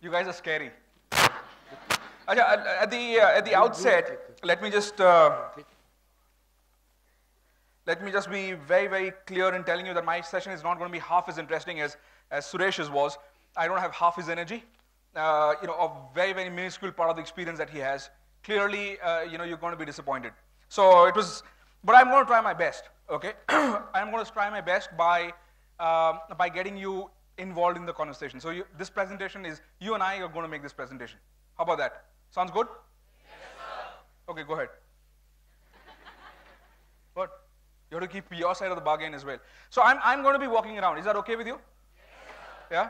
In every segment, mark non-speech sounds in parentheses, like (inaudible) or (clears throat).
You guys are scary. At the, uh, at the outset, let me just uh, let me just be very, very clear in telling you that my session is not going to be half as interesting as, as Suresh's was. I don't have half his energy. Uh, you know, a very, very minuscule part of the experience that he has. Clearly, uh, you know, you're going to be disappointed. So it was, but I'm going to try my best, okay? (clears throat) I'm going to try my best by, um, by getting you involved in the conversation. So you, this presentation is, you and I are going to make this presentation. How about that? Sounds good? Okay, go ahead. What? You have to keep your side of the bargain as well. So I'm, I'm going to be walking around. Is that okay with you? Yeah?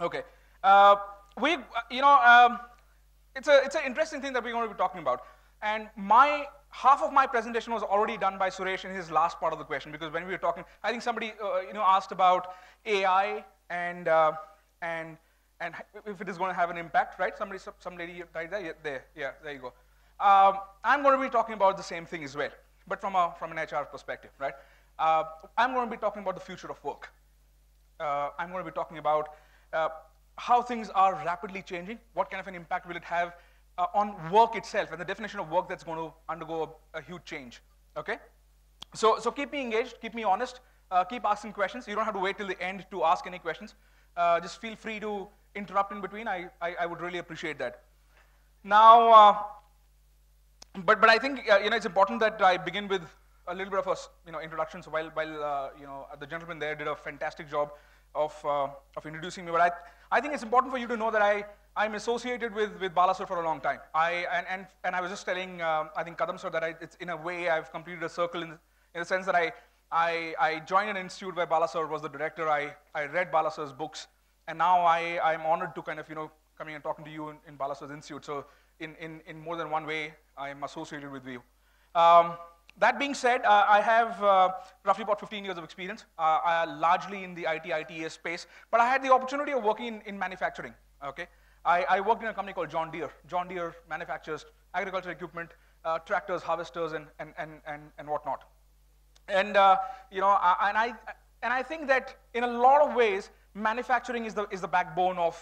Okay. Uh, we, uh, you know, um, it's, a, it's an interesting thing that we're going to be talking about. And my, half of my presentation was already done by Suresh in his last part of the question because when we were talking, I think somebody, uh, you know, asked about AI and, uh, and, and if it is going to have an impact, right? Somebody, some lady right there, yeah, there, yeah, there you go. Um, I'm going to be talking about the same thing as well, but from, a, from an HR perspective, right? Uh, I'm going to be talking about the future of work. Uh, I'm going to be talking about uh, how things are rapidly changing, what kind of an impact will it have uh, on work itself, and the definition of work that's going to undergo a, a huge change, okay? So, so keep me engaged, keep me honest, uh, keep asking questions. You don't have to wait till the end to ask any questions. Uh, just feel free to interrupt in between. I, I, I would really appreciate that. Now, uh, but, but I think uh, you know, it's important that I begin with a little bit of a you know, introduction. So while, while uh, you know, the gentleman there did a fantastic job of, of introducing me, but I, I think it's important for you to know that I, I'm associated with, with Bala sir for a long time. I, and, and, and I was just telling, um, I think Kadam sir, that I, it's in a way I've completed a circle in, in the sense that I, I, I joined an institute where Bala sir was the director. I, I read Bala sir's books, and now I, I'm honored to kind of, you know, coming and talking to you in, in Bala sir's institute. So in, in, in more than one way, I'm associated with you. Um, that being said, uh, I have uh, roughly about 15 years of experience, uh, uh largely in the IT, ITES space, but I had the opportunity of working in, in manufacturing, okay? I, I, worked in a company called John Deere. John Deere manufactures agricultural equipment, uh, tractors, harvesters, and, and, and, and, and whatnot. And, uh, you know, I, and, I, and I think that in a lot of ways, manufacturing is the, is the backbone of,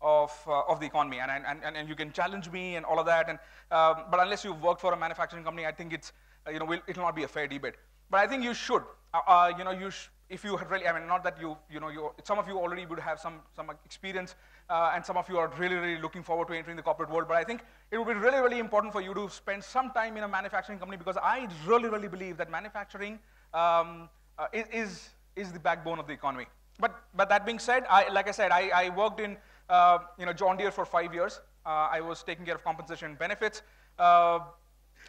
of, uh, of the economy. And, and, and, and you can challenge me and all of that. And, um, but unless you've worked for a manufacturing company, I think it's, uh, you know, will, it will not be a fair debate. But I think you should. Uh, uh you know, you if you really, I mean, not that you, you know, you, some of you already would have some, some experience, uh, and some of you are really, really looking forward to entering the corporate world. But I think it would be really, really important for you to spend some time in a manufacturing company because I really, really believe that manufacturing um, uh, is, is the backbone of the economy. But, but that being said, I, like I said, I, I worked in uh, you know, John Deere for five years. Uh, I was taking care of compensation and benefits. Uh,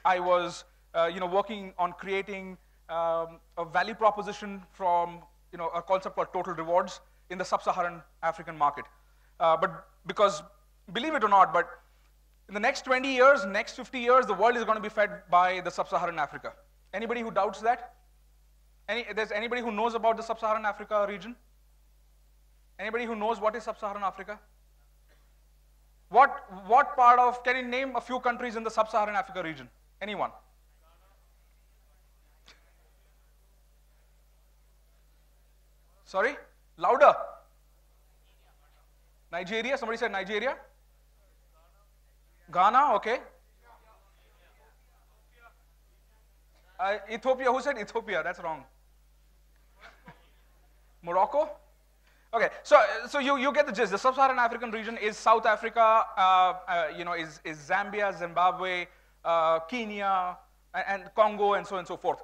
I was you know, working on creating um, a value proposition from you know, a concept called total rewards in the sub-Saharan African market. Uh, but because, believe it or not, but in the next 20 years, next 50 years, the world is going to be fed by the sub-Saharan Africa. Anybody who doubts that? Any, there's anybody who knows about the sub-Saharan Africa region? Anybody who knows what is sub-Saharan Africa? What, what part of, can you name a few countries in the sub-Saharan Africa region? Anyone? Sorry? Louder. Nigeria, somebody said Nigeria? Ghana, okay. Uh, Ethiopia, who said Ethiopia? That's wrong. (laughs) Morocco? Okay, so, so you, you get the gist. The sub-Saharan African region is South Africa, uh, uh, you know, is, is Zambia, Zimbabwe, uh, Kenya, and, and, Congo, and so on and so forth.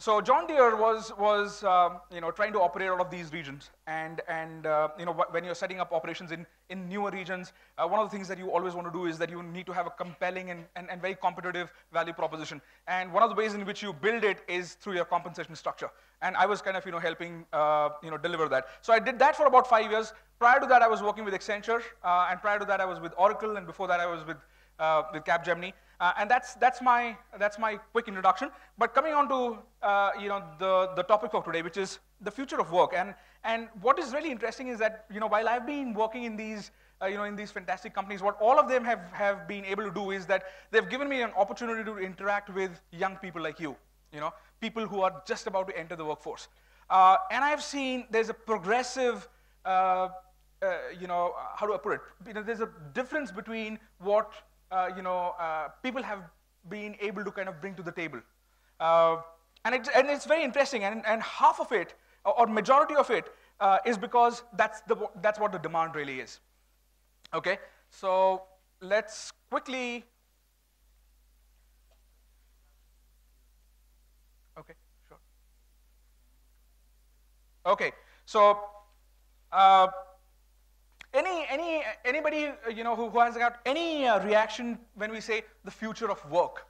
So John Deere was, was um, you know, trying to operate out of these regions. And, and uh, you know, when you're setting up operations in, in newer regions, uh, one of the things that you always want to do is that you need to have a compelling and, and, and very competitive value proposition. And one of the ways in which you build it is through your compensation structure. And I was kind of, you know, helping, uh, you know, deliver that. So I did that for about five years. Prior to that, I was working with Accenture. Uh, and prior to that, I was with Oracle. And before that, I was with, uh, with Capgemini. Uh, and that's, that's, my, that's my quick introduction. But coming on to uh, you know, the, the topic of today, which is the future of work. And, and what is really interesting is that you know, while I've been working in these, uh, you know, in these fantastic companies, what all of them have, have been able to do is that they've given me an opportunity to interact with young people like you, you know, people who are just about to enter the workforce. Uh, and I've seen there's a progressive uh, uh, you know, how do I put it? You know, there's a difference between what, you know, uh, people have been able to kind of bring to the table. Uh, and, it, and it's very interesting, and, and half of it, or majority of it, uh, is because that's, the, that's what the demand really is. Okay, so let's quickly. Okay, sure. Okay, so uh, any, any, anybody uh, you know, who, who has got any uh, reaction when we say the future of work?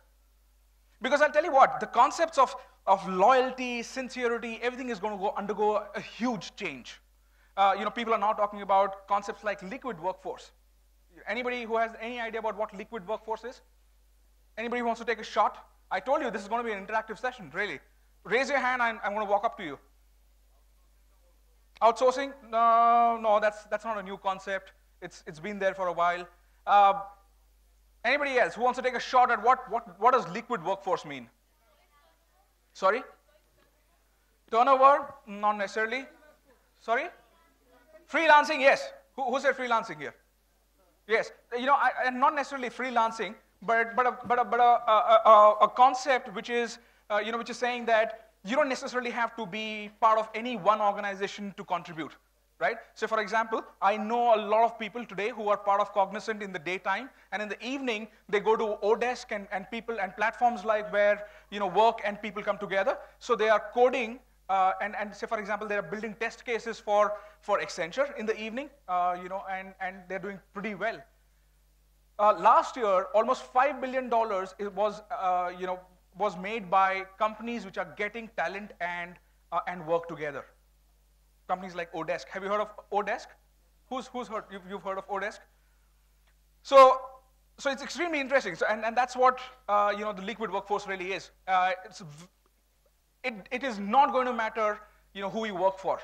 Because I'll tell you what, the concepts of, of loyalty, sincerity, everything is going to go undergo a huge change. Uh, you know, people are now talking about concepts like liquid workforce. Anybody who has any idea about what liquid workforce is? Anybody who wants to take a shot? I told you this is going to be an interactive session, really. Raise your hand, I'm, I'm going to walk up to you. Outsourcing? No, no, that's, that's not a new concept. It's, it's been there for a while. Uh, anybody else who wants to take a shot at what, what, what does liquid workforce mean? Sorry? Turnover? Not necessarily. Sorry? Freelancing, yes. Who, who said freelancing here? Yes. You know, I, and not necessarily freelancing, but, but, a, but, a, but a, a, a concept which is, uh, you know, which is saying that you don't necessarily have to be part of any one organization to contribute, right? So for example, I know a lot of people today who are part of Cognizant in the daytime, and in the evening, they go to Odesk and, and people and platforms like where, you know, work and people come together. So they are coding uh, and, and say, for example, they're building test cases for, for Accenture in the evening, uh, you know, and, and they're doing pretty well. Uh, last year, almost $5 billion it was, uh, you know, was made by companies which are getting talent and, uh, and work together. Companies like Odesk. Have you heard of Odesk? Who's, who's heard, you've, you've heard of Odesk? So, so it's extremely interesting. So, and, and that's what uh, you know, the liquid workforce really is. Uh, it's, it, it is not going to matter you know, who you work for.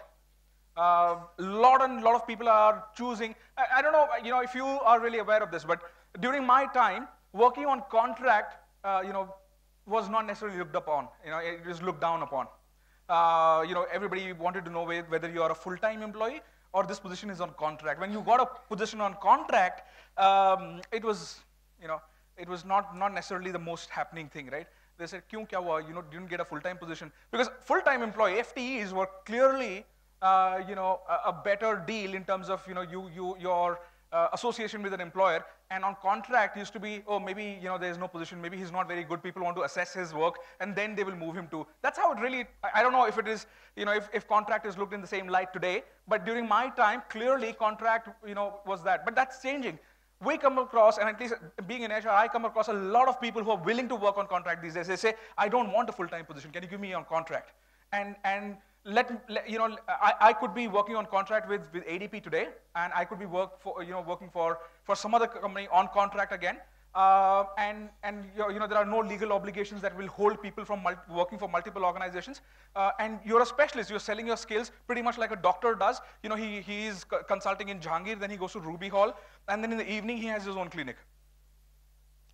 A uh, lot and lot of people are choosing. I, I, don't know, you know, if you are really aware of this, but during my time, working on contract, uh, you know, was not necessarily looked upon. You know, it was looked down upon. Uh, you know, everybody wanted to know whether you are a full-time employee or this position is on contract. When you got a position on contract, um, it was, you know, it was not, not necessarily the most happening thing, right? They said, "Kyun kya? You know, didn't get a full-time position because full-time employee FTEs were clearly, uh, you know, a, a, better deal in terms of, you know, you, you, your uh, association with an employer and on contract used to be oh maybe you know there's no position maybe he's not very good people want to assess his work and then they will move him to that's how it really i don't know if it is you know if, if contract is looked in the same light today but during my time clearly contract you know was that but that's changing. We come across and at least being in HR i come across a lot of people who are willing to work on contract these days. They say i don't want a full-time position. Can you give me on contract? And and let, let, you know, I, I could be working on contract with, with ADP today, and I could be work for, you know, working for, for some other company on contract again. Uh, and and you know, there are no legal obligations that will hold people from working for multiple organizations. Uh, and you're a specialist. You're selling your skills pretty much like a doctor does. You know, he, he is consulting in Jahangir, then he goes to Ruby Hall, and then in the evening he has his own clinic.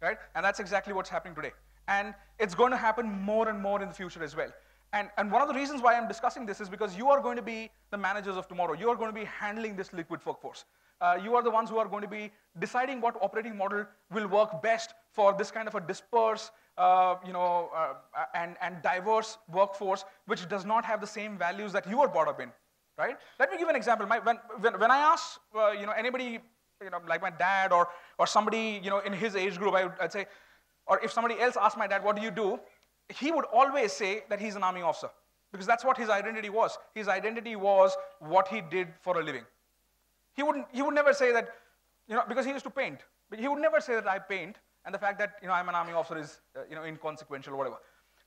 Right? And that's exactly what's happening today. And it's going to happen more and more in the future as well. And, and one of the reasons why I'm discussing this is because you are going to be the managers of tomorrow. You are going to be handling this liquid workforce. Uh, you are the ones who are going to be deciding what operating model will work best for this kind of a dispersed, uh, you know, uh, and, and diverse workforce, which does not have the same values that you are brought up in, right? Let me give an example. My, when, when, when I ask, uh, you know, anybody, you know, like my dad or, or somebody, you know, in his age group, I would, I'd say, or if somebody else asked my dad, what do you do? He would always say that he's an army officer because that's what his identity was. His identity was what he did for a living. He, wouldn't, he would never say that, you know, because he used to paint, but he would never say that I paint and the fact that, you know, I'm an army officer is, uh, you know, inconsequential or whatever.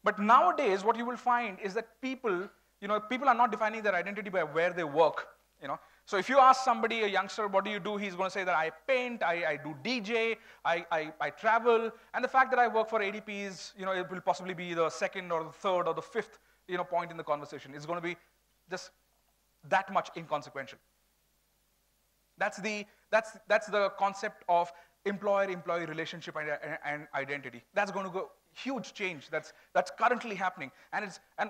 But nowadays, what you will find is that people, you know, people are not defining their identity by where they work, you know. So if you ask somebody, a youngster, what do you do? He's going to say that I paint, I, I do DJ, I, I, I, travel. And the fact that I work for ADP is, you know, it will possibly be the second or the third or the fifth, you know, point in the conversation. It's going to be just that much inconsequential. That's the, that's, that's the concept of employer-employee relationship and, and, and identity. That's going to go huge change. That's, that's currently happening. And, it's, and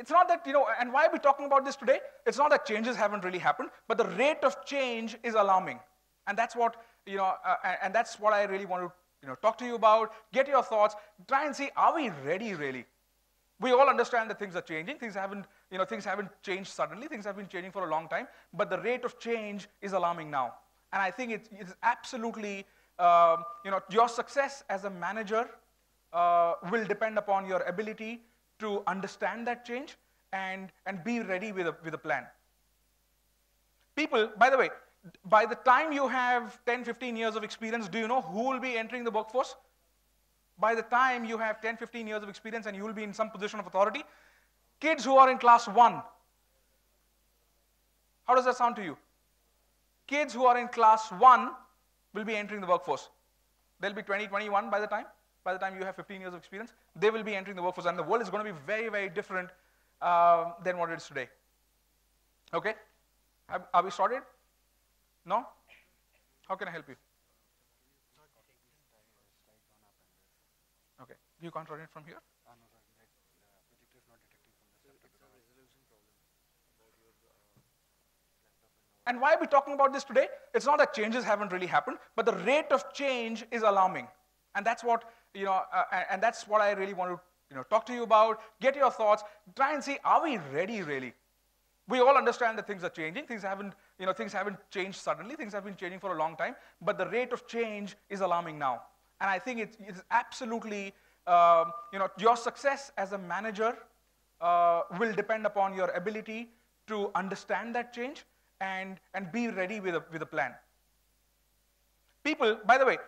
it's not that, you know, and why are we talking about this today? It's not that changes haven't really happened, but the rate of change is alarming. And that's what, you know, uh, and that's what I really want to, you know, talk to you about, get your thoughts, try and see, are we ready really? We all understand that things are changing. Things haven't, you know, things haven't changed suddenly. Things have been changing for a long time, but the rate of change is alarming now. And I think it's, it's absolutely, um, you know, your success as a manager uh, will depend upon your ability to understand that change and, and be ready with a, with a plan. People, by the way, by the time you have 10, 15 years of experience, do you know who will be entering the workforce? By the time you have 10, 15 years of experience and you will be in some position of authority, kids who are in class one. How does that sound to you? Kids who are in class one will be entering the workforce. They'll be 20, 21 by the time by the time you have 15 years of experience, they will be entering the workforce. And the world is going to be very, very different uh, than what it is today. Okay? Have, are we sorted? No? How can I help you? Okay. You can't run it from here? And why are we talking about this today? It's not that changes haven't really happened, but the rate of change is alarming. And that's what you know, uh, and that's what I really want to you know, talk to you about, get your thoughts, try and see, are we ready really? We all understand that things are changing. Things haven't, you know, things haven't changed suddenly. Things have been changing for a long time, but the rate of change is alarming now. And I think it's, it's absolutely, um, you know, your success as a manager uh, will depend upon your ability to understand that change and, and be ready with a, with a plan. People, by the way,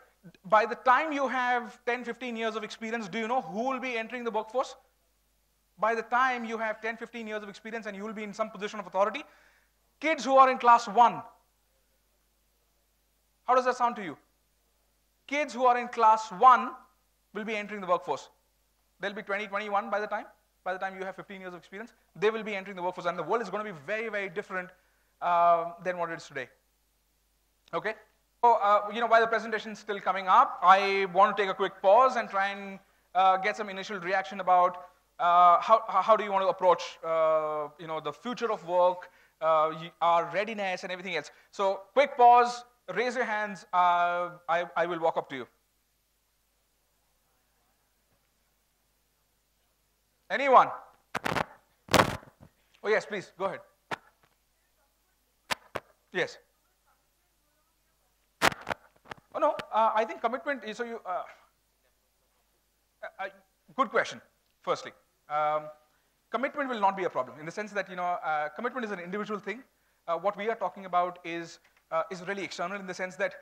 by the time you have 10, 15 years of experience, do you know who will be entering the workforce? By the time you have 10, 15 years of experience and you will be in some position of authority, kids who are in class one. How does that sound to you? Kids who are in class one will be entering the workforce. They'll be 20, 21 by the time. By the time you have 15 years of experience, they will be entering the workforce. And the world is going to be very, very different uh, than what it is today. Okay? So, uh, you know, while the presentation is still coming up, I want to take a quick pause and try and uh, get some initial reaction about uh, how, how do you want to approach, uh, you know, the future of work, uh, our readiness and everything else. So, quick pause, raise your hands, uh, I, I will walk up to you. Anyone? Oh, yes, please, go ahead. Yes. Oh, no, uh, I think commitment is, so you, uh, uh, good question, firstly. Um, commitment will not be a problem in the sense that, you know, uh, commitment is an individual thing. Uh, what we are talking about is, uh, is really external in the sense that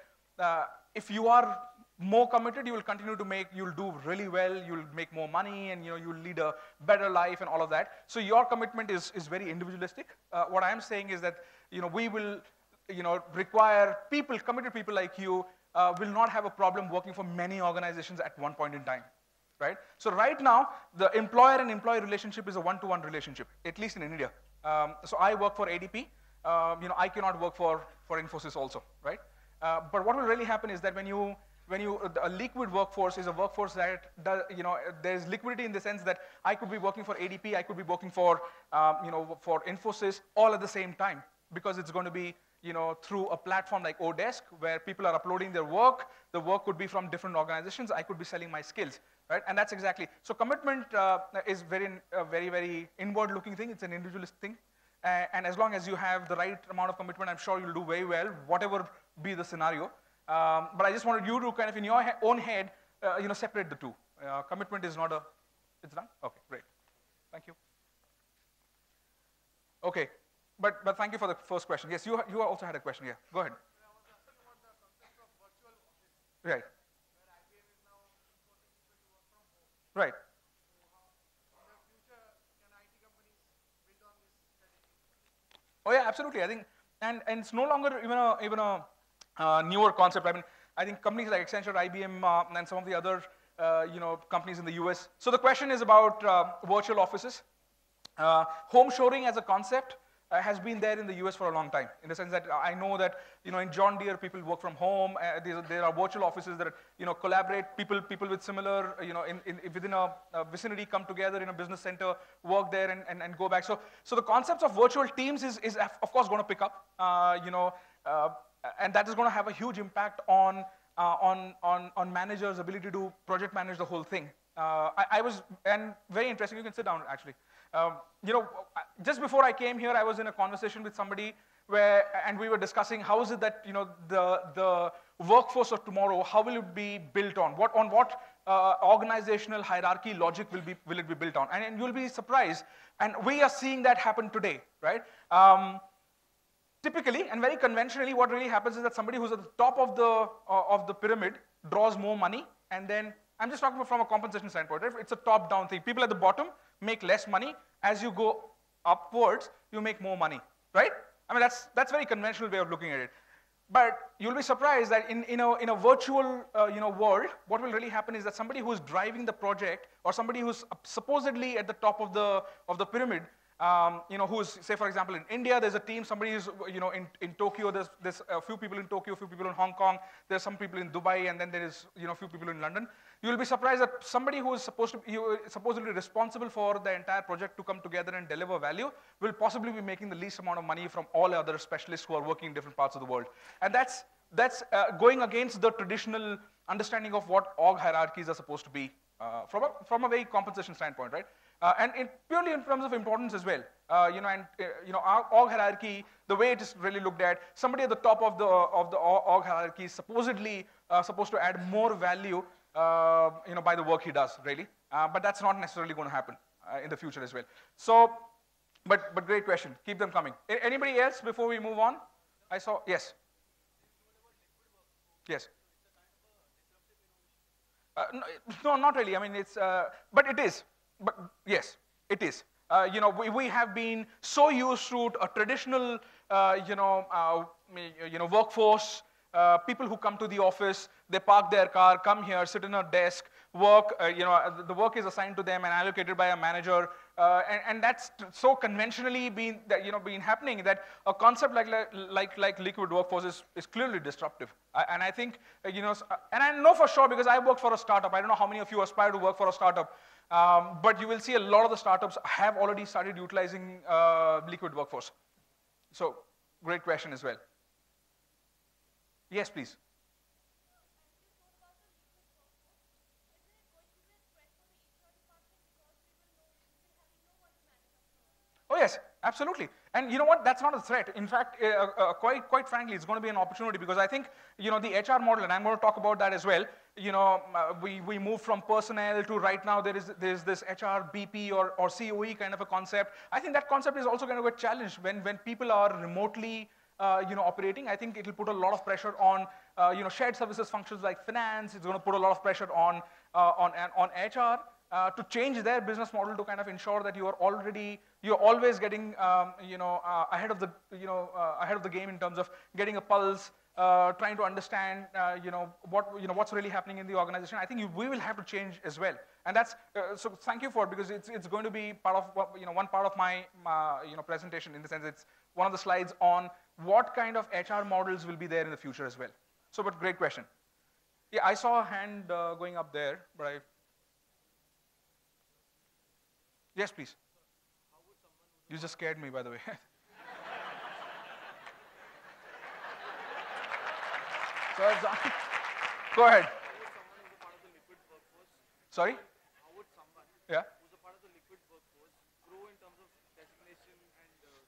if you are more committed, you will continue to make, you'll do really well, you'll make more money, and you know, you'll lead a better life and all of that. So your commitment is, is very individualistic. what I'm saying is that, you know, we will, you know, require people, committed people like you uh, will not have a problem working for many organizations at one point in time, right? So right now, the employer and employee relationship is a one-to-one relationship, at least in India. Um, so I work for ADP. Um, you know, I cannot work for, for Infosys also, right? Uh, but what will really happen is that when you when you a liquid workforce is a workforce that does, you know there's liquidity in the sense that I could be working for ADP, I could be working for um, you know for Infosys all at the same time because it's going to be you know, through a platform like Odesk, where people are uploading their work. The work could be from different organizations. I could be selling my skills, right? And that's exactly. So commitment uh, is very, uh, very, very inward-looking thing. It's an individualist thing. Uh, and as long as you have the right amount of commitment, I'm sure you'll do very well, whatever be the scenario. Um, but I just wanted you to kind of, in your he own head, uh, you know, separate the two. Uh, commitment is not a. It's done. Okay, great. Thank you. Okay, but, but thank you for the first question. Yes, you, you also had a question. Yeah, go ahead. Right. Right. Oh yeah, absolutely. I think, and, and it's no longer even a, even a uh, newer concept. I mean, I think companies like Accenture, IBM, uh, and some of the other, uh, you know, companies in the US. So the question is about uh, virtual offices. Uh, home shoring as a concept uh, has been there in the US for a long time. In the sense that I know that you know in John Deere people work from home. Uh, there, there are virtual offices that you know collaborate. People people with similar you know in, in within a, a, vicinity come together in a business center, work there and, and, and go back. So so the concepts of virtual teams is is of course going to pick up. Uh, you know uh, and that is going to have a huge impact on uh, on on on managers' ability to project manage the whole thing. Uh, I, I was and very interesting. You can sit down actually. Um, you know, just before I came here, I was in a conversation with somebody where, and we were discussing how is it that, you know, the, the workforce of tomorrow, how will it be built on? What, on what uh, organizational hierarchy logic will, be, will it be built on? And, and, you'll be surprised. And we are seeing that happen today, right? Um, typically, and very conventionally, what really happens is that somebody who's at the top of the, uh, of the pyramid draws more money, and then, I'm just talking from a compensation standpoint, right? It's a top-down thing. People at the bottom make less money. As you go upwards, you make more money, right? I mean, that's, that's very conventional way of looking at it. But you'll be surprised that in, in, a, in a virtual uh, you know, world, what will really happen is that somebody who's driving the project or somebody who's supposedly at the top of the, of the pyramid um, you know, who's, say, for example, in India, there's a team, somebody is, you know, in, in Tokyo, there's, there's a few people in Tokyo, a few people in Hong Kong, there's some people in Dubai, and then there is, you know, a few people in London. You'll be surprised that somebody who is supposed to, you, supposedly responsible for the entire project to come together and deliver value will possibly be making the least amount of money from all other specialists who are working in different parts of the world. And that's, that's uh, going against the traditional understanding of what org hierarchies are supposed to be uh, from, a, from a very compensation standpoint, right? Uh, and in, purely in terms of importance as well. Uh, you know, and uh, you know, org hierarchy, the way it is really looked at, somebody at the top of the of the org hierarchy is supposedly uh, supposed to add more value, uh, you know, by the work he does, really. Uh, but that's not necessarily going to happen in the future as well. So, but but great question. Keep them coming. A anybody else before we move on? I saw yes. Yes. No, no, not really. I mean, it's, but it is but yes, it is. Uh, you know, we, we have been so used to a traditional, uh, you know, uh, you know, workforce, uh, people who come to the office, they park their car, come here, sit in a desk, work, uh, you know, uh, the work is assigned to them and allocated by a manager. and, and that's so conventionally been, that, you know, been happening that a concept like, like, like liquid workforce is, is clearly disruptive. and I think, you know, and I know for sure because I worked for a startup. I don't know how many of you aspire to work for a startup. Um, but you will see a lot of the startups have already started utilizing uh, liquid workforce. So great question as well. Yes, please. Oh yes, absolutely. And you know what? That's not a threat. In fact, uh, uh, quite, quite frankly, it's going to be an opportunity because I think, you know, the HR model, and I'm going to talk about that as well, you know, uh, we, we moved from personnel to right now there is there's this HR BP or, or COE kind of a concept. I think that concept is also going to get challenged when, when people are remotely uh, you know, operating. I think it will put a lot of pressure on uh, you know, shared services functions like finance. It's going to put a lot of pressure on, uh, on, on HR. Uh, to change their business model to kind of ensure that you are already you're always getting um, you know uh, ahead of the you know uh, ahead of the game in terms of getting a pulse uh, trying to understand, uh, you know, what, you know, what's really happening in the organization. I think you, we will have to change as well. And that's, uh, so thank you for it because it's, it's going to be part of, you know, one part of my, my, you know, presentation in the sense it's one of the slides on what kind of HR models will be there in the future as well. So, but great question. Yeah, I saw a hand going up there, but I, yes, please. You just scared me, by the way. (laughs) (laughs) Go ahead. Sorry? How would someone yeah? who's a part of the liquid workforce grow in terms of designation and status?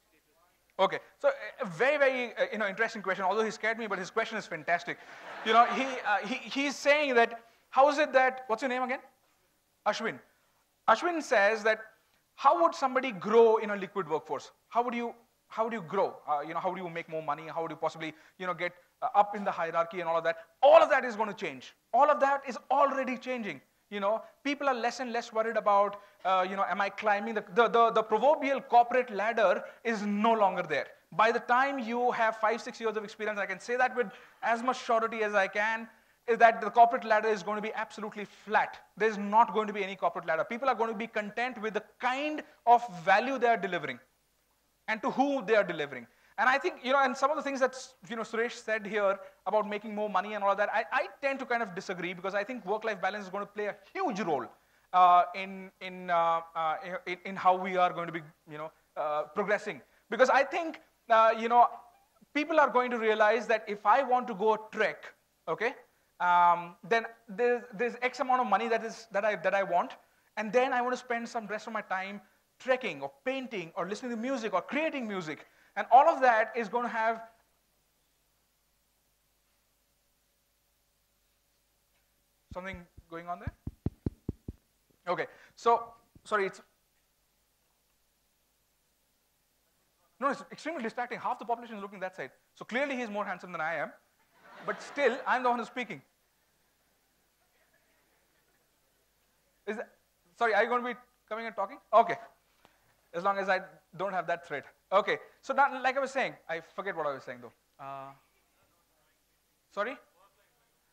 Okay, so a very, very uh, you know, interesting question. Although he scared me, but his question is fantastic. you know, he, uh, he, he's saying that, how is it that, what's your name again? Ashwin. Ashwin says that, how would somebody grow in a liquid workforce? How would you, how would you grow? Uh, you know, how do you make more money? How would you possibly, you know, get uh, up in the hierarchy and all of that. All of that is going to change. All of that is already changing. You know, people are less and less worried about, uh, you know, am I climbing the, the, the, the proverbial corporate ladder is no longer there. By the time you have five, six years of experience, I can say that with as much surety as I can, is that the corporate ladder is going to be absolutely flat. There's not going to be any corporate ladder. People are going to be content with the kind of value they are delivering. and to whom they are delivering. And I think, you know, and some of the things that, you know, Suresh said here about making more money and all of that, I, I tend to kind of disagree because I think work-life balance is going to play a huge role uh, in, in, uh, uh, in, in how we are going to be, you know, uh, progressing. Because I think, uh, you know, people are going to realize that if I want to go trek, okay, um, then there's, there's X amount of money that, is, that, I, that I want, and then I want to spend some rest of my time trekking or painting or listening to music or creating music. And all of that is going to have something going on there? Okay, so, sorry, it's, no, it's extremely distracting. Half the population is looking that side. So clearly he's more handsome than I am, but still, I'm the one who's speaking. Is that, sorry, are you going to be coming and talking? Okay, as long as I don't have that threat. Okay, so now, like I was saying, I forget what I was saying though. Uh, sorry?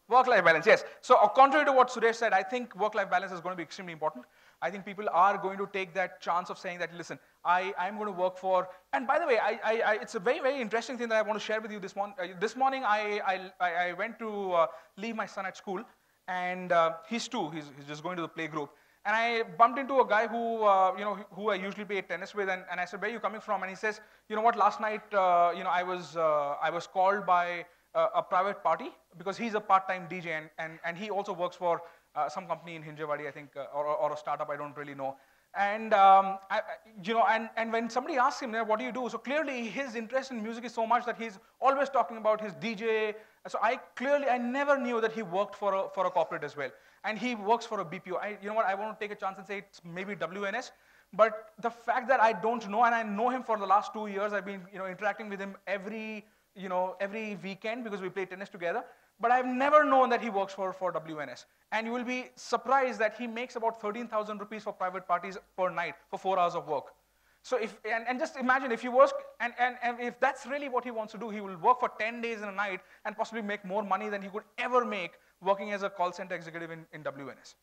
Work-life balance, yes. So uh, contrary to what Suresh said, I think work-life balance is going to be extremely important. I think people are going to take that chance of saying that, listen, I, I'm going to work for, and by the way, I, I, I, it's a very, very interesting thing that I want to share with you this, morning. uh, this morning. I, I, I went to uh, leave my son at school, and uh, he's two, he's, he's just going to the play group. And I bumped into a guy who, uh, you know, who I usually play tennis with, and, and I said, where are you coming from? And he says, you know what, last night, uh, you know, I was, uh, I was called by uh, a private party because he's a part-time DJ, and, and, and he also works for uh, some company in Hinjewadi, I think, or, or a startup, I don't really know. And, um, I- you know, and, and when somebody asks him, what do you do? So clearly his interest in music is so much that he's always talking about his DJ. So I clearly, I never knew that he worked for a, for a corporate as well. And he works for a BPO. I, you know what, I want to take a chance and say it's maybe WNS. But the fact that I don't know, and I know him for the last two years, I've been, you know, interacting with him every, you know, every weekend because we play tennis together. But I've never known that he works for, for WNS. And you will be surprised that he makes about 13,000 rupees for private parties per night for four hours of work. So if, and, and just imagine if he works, and, and, and if that's really what he wants to do, he will work for 10 days in a night and possibly make more money than he could ever make working as a call center executive in, in WNS.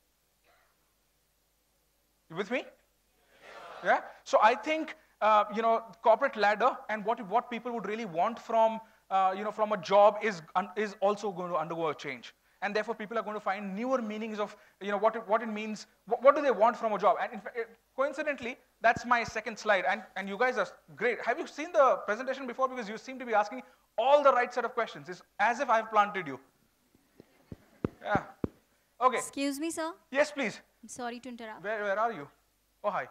You with me? Yeah. So I think uh, you know corporate ladder and what what people would really want from uh, you know from a job is is also going to undergo a change, and therefore people are going to find newer meanings of you know what it, what it means. What, what do they want from a job? And in fa- eh, coincidentally, that's my second slide. And and you guys are great. Have you seen the presentation before? Because you seem to be asking all the right set of questions. It's as if I've planted you. Yeah. Okay. Excuse me, sir. Yes, please. I'm sorry to interrupt. Where where are you? Oh hi.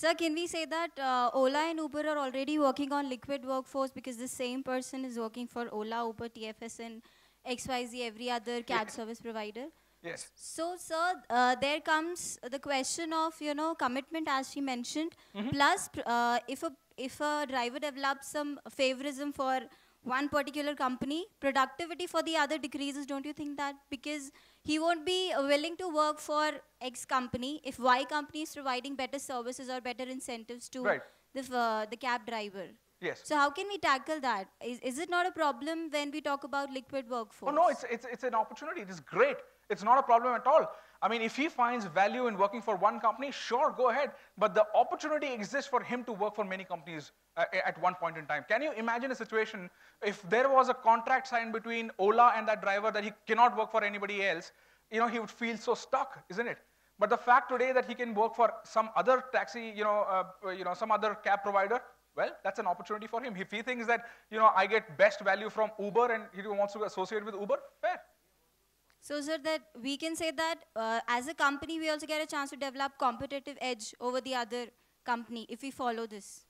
Sir, can we say that uh, Ola and Uber are already working on liquid workforce because the same person is working for Ola, Uber, TFS, and XYZ, every other cab service provider? Yes. So, sir, uh, there comes the question of you know commitment, as she mentioned. Mm-hmm. Plus, uh, if a if a driver develops some favorism for one particular company, productivity for the other decreases. Don't you think that because he won't be willing to work for X company if Y company is providing better services or better incentives to Right. the uh, the cab driver. Yes. So how can we tackle that? Is, is it not a problem when we talk about liquid workforce? Oh, no, it's, it's, it's an opportunity. It is great. It's not a problem at all. I mean, if he finds value in working for one company, sure, go ahead. But the opportunity exists for him to work for many companies uh, at one point in time. Can you imagine a situation if there was a contract signed between Ola and that driver that he cannot work for anybody else? You know, he would feel so stuck, isn't it? But the fact today that he can work for some other taxi, you know, uh, you know, some other cab provider, well, that's an opportunity for him. If he thinks that, you know, I get best value from Uber and he wants to associate with Uber, fair. So, sir, that we can say that uh, as a company, we also get a chance to develop competitive edge over the other company if we follow this.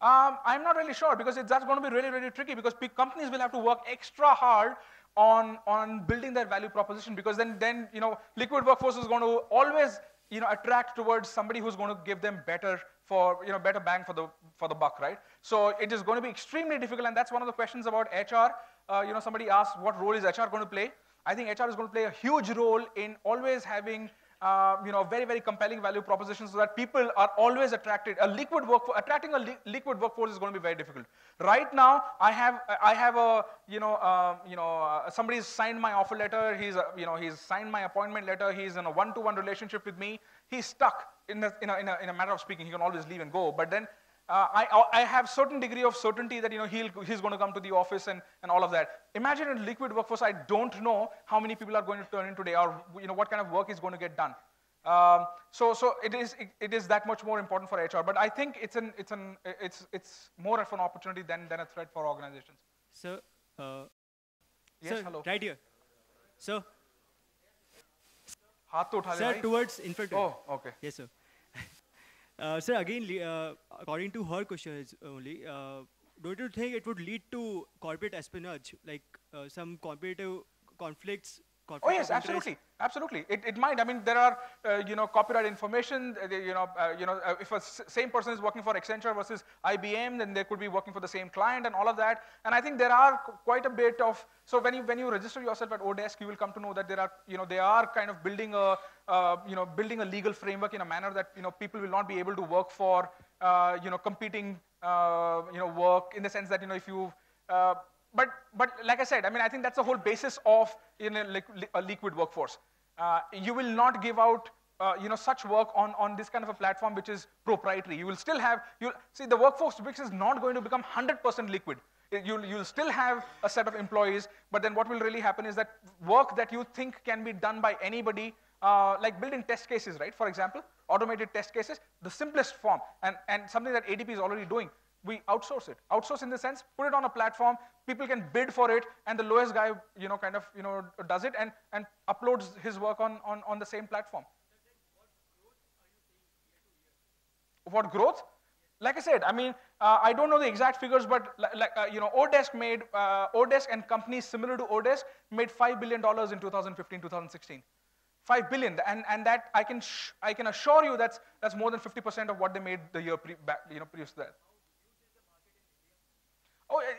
Um, I'm not really sure because it's, that's going to be really, really tricky because companies will have to work extra hard on, on building their value proposition because then, then, you know, liquid workforce is going to always, you know, attract towards somebody who's going to give them better for, you know, better bang for the, for the buck, right? So it is going to be extremely difficult and that's one of the questions about HR. Uh, you know, somebody asked what role is HR going to play? I think HR is going to play a huge role in always having uh, you know, very, very compelling value propositions so that people are always attracted. A liquid workforce, attracting a li- liquid workforce is going to be very difficult. Right now, I have, I have a, you know, uh, you know, uh, somebody's signed my offer letter. He's, uh, you know, he's signed my appointment letter. He's in a one-to-one relationship with me. He's stuck in a, in a, in a, in a matter of speaking. He can always leave and go. But then uh, I, uh, I have certain degree of certainty that you know he'll, he's going to come to the office and, and all of that. Imagine a liquid workforce. I don't know how many people are going to turn in today, or you know what kind of work is going to get done. Um, so so it is it, it is that much more important for HR. But I think it's an it's an it's it's more of an opportunity than than a threat for organizations. So. Uh, yes, sir, hello. Right here. So. Sir, towards infantry. Oh, okay. Yes, sir uh, sir, again, uh, according to her questions only, uh, don't you think it would lead to corporate espionage, like uh, some competitive conflicts? Oh yes, absolutely, absolutely. It, it might. I mean, there are uh, you know copyright information. uh, You know, uh, you know, uh, if a s- same person is working for Accenture versus IBM, then they could be working for the same client and all of that. And I think there are qu- quite a bit of. So when you when you register yourself at Odesk, you will come to know that there are you know they are kind of building a uh, you know building a legal framework in a manner that you know people will not be able to work for uh, you know competing uh, you know work in the sense that you know if you uh, but, but like I said, I mean, I think that's the whole basis of in a, li- a liquid workforce. Uh, you will not give out, uh, you know, such work on, on this kind of a platform which is proprietary. You will still have, you'll see, the workforce mix is not going to become 100% liquid. You'll, you'll still have a set of employees, but then what will really happen is that work that you think can be done by anybody, uh, like building test cases, right? For example, automated test cases, the simplest form, and, and something that ADP is already doing we outsource it. Outsource in the sense, put it on a platform, people can bid for it, and the lowest guy, you know, kind of, you know, does it and, and uploads his work on, on, on the same platform. What growth? Like I said, I mean, uh, I don't know the exact figures, but li- like, uh, you know, Odesk made, uh, Odesk and companies similar to Odesk made $5 billion in 2015, 2016. 5 billion, and, and that I can, I can assure you that's, that's more than 50% of what they made the year pre- back, you know, previous to that.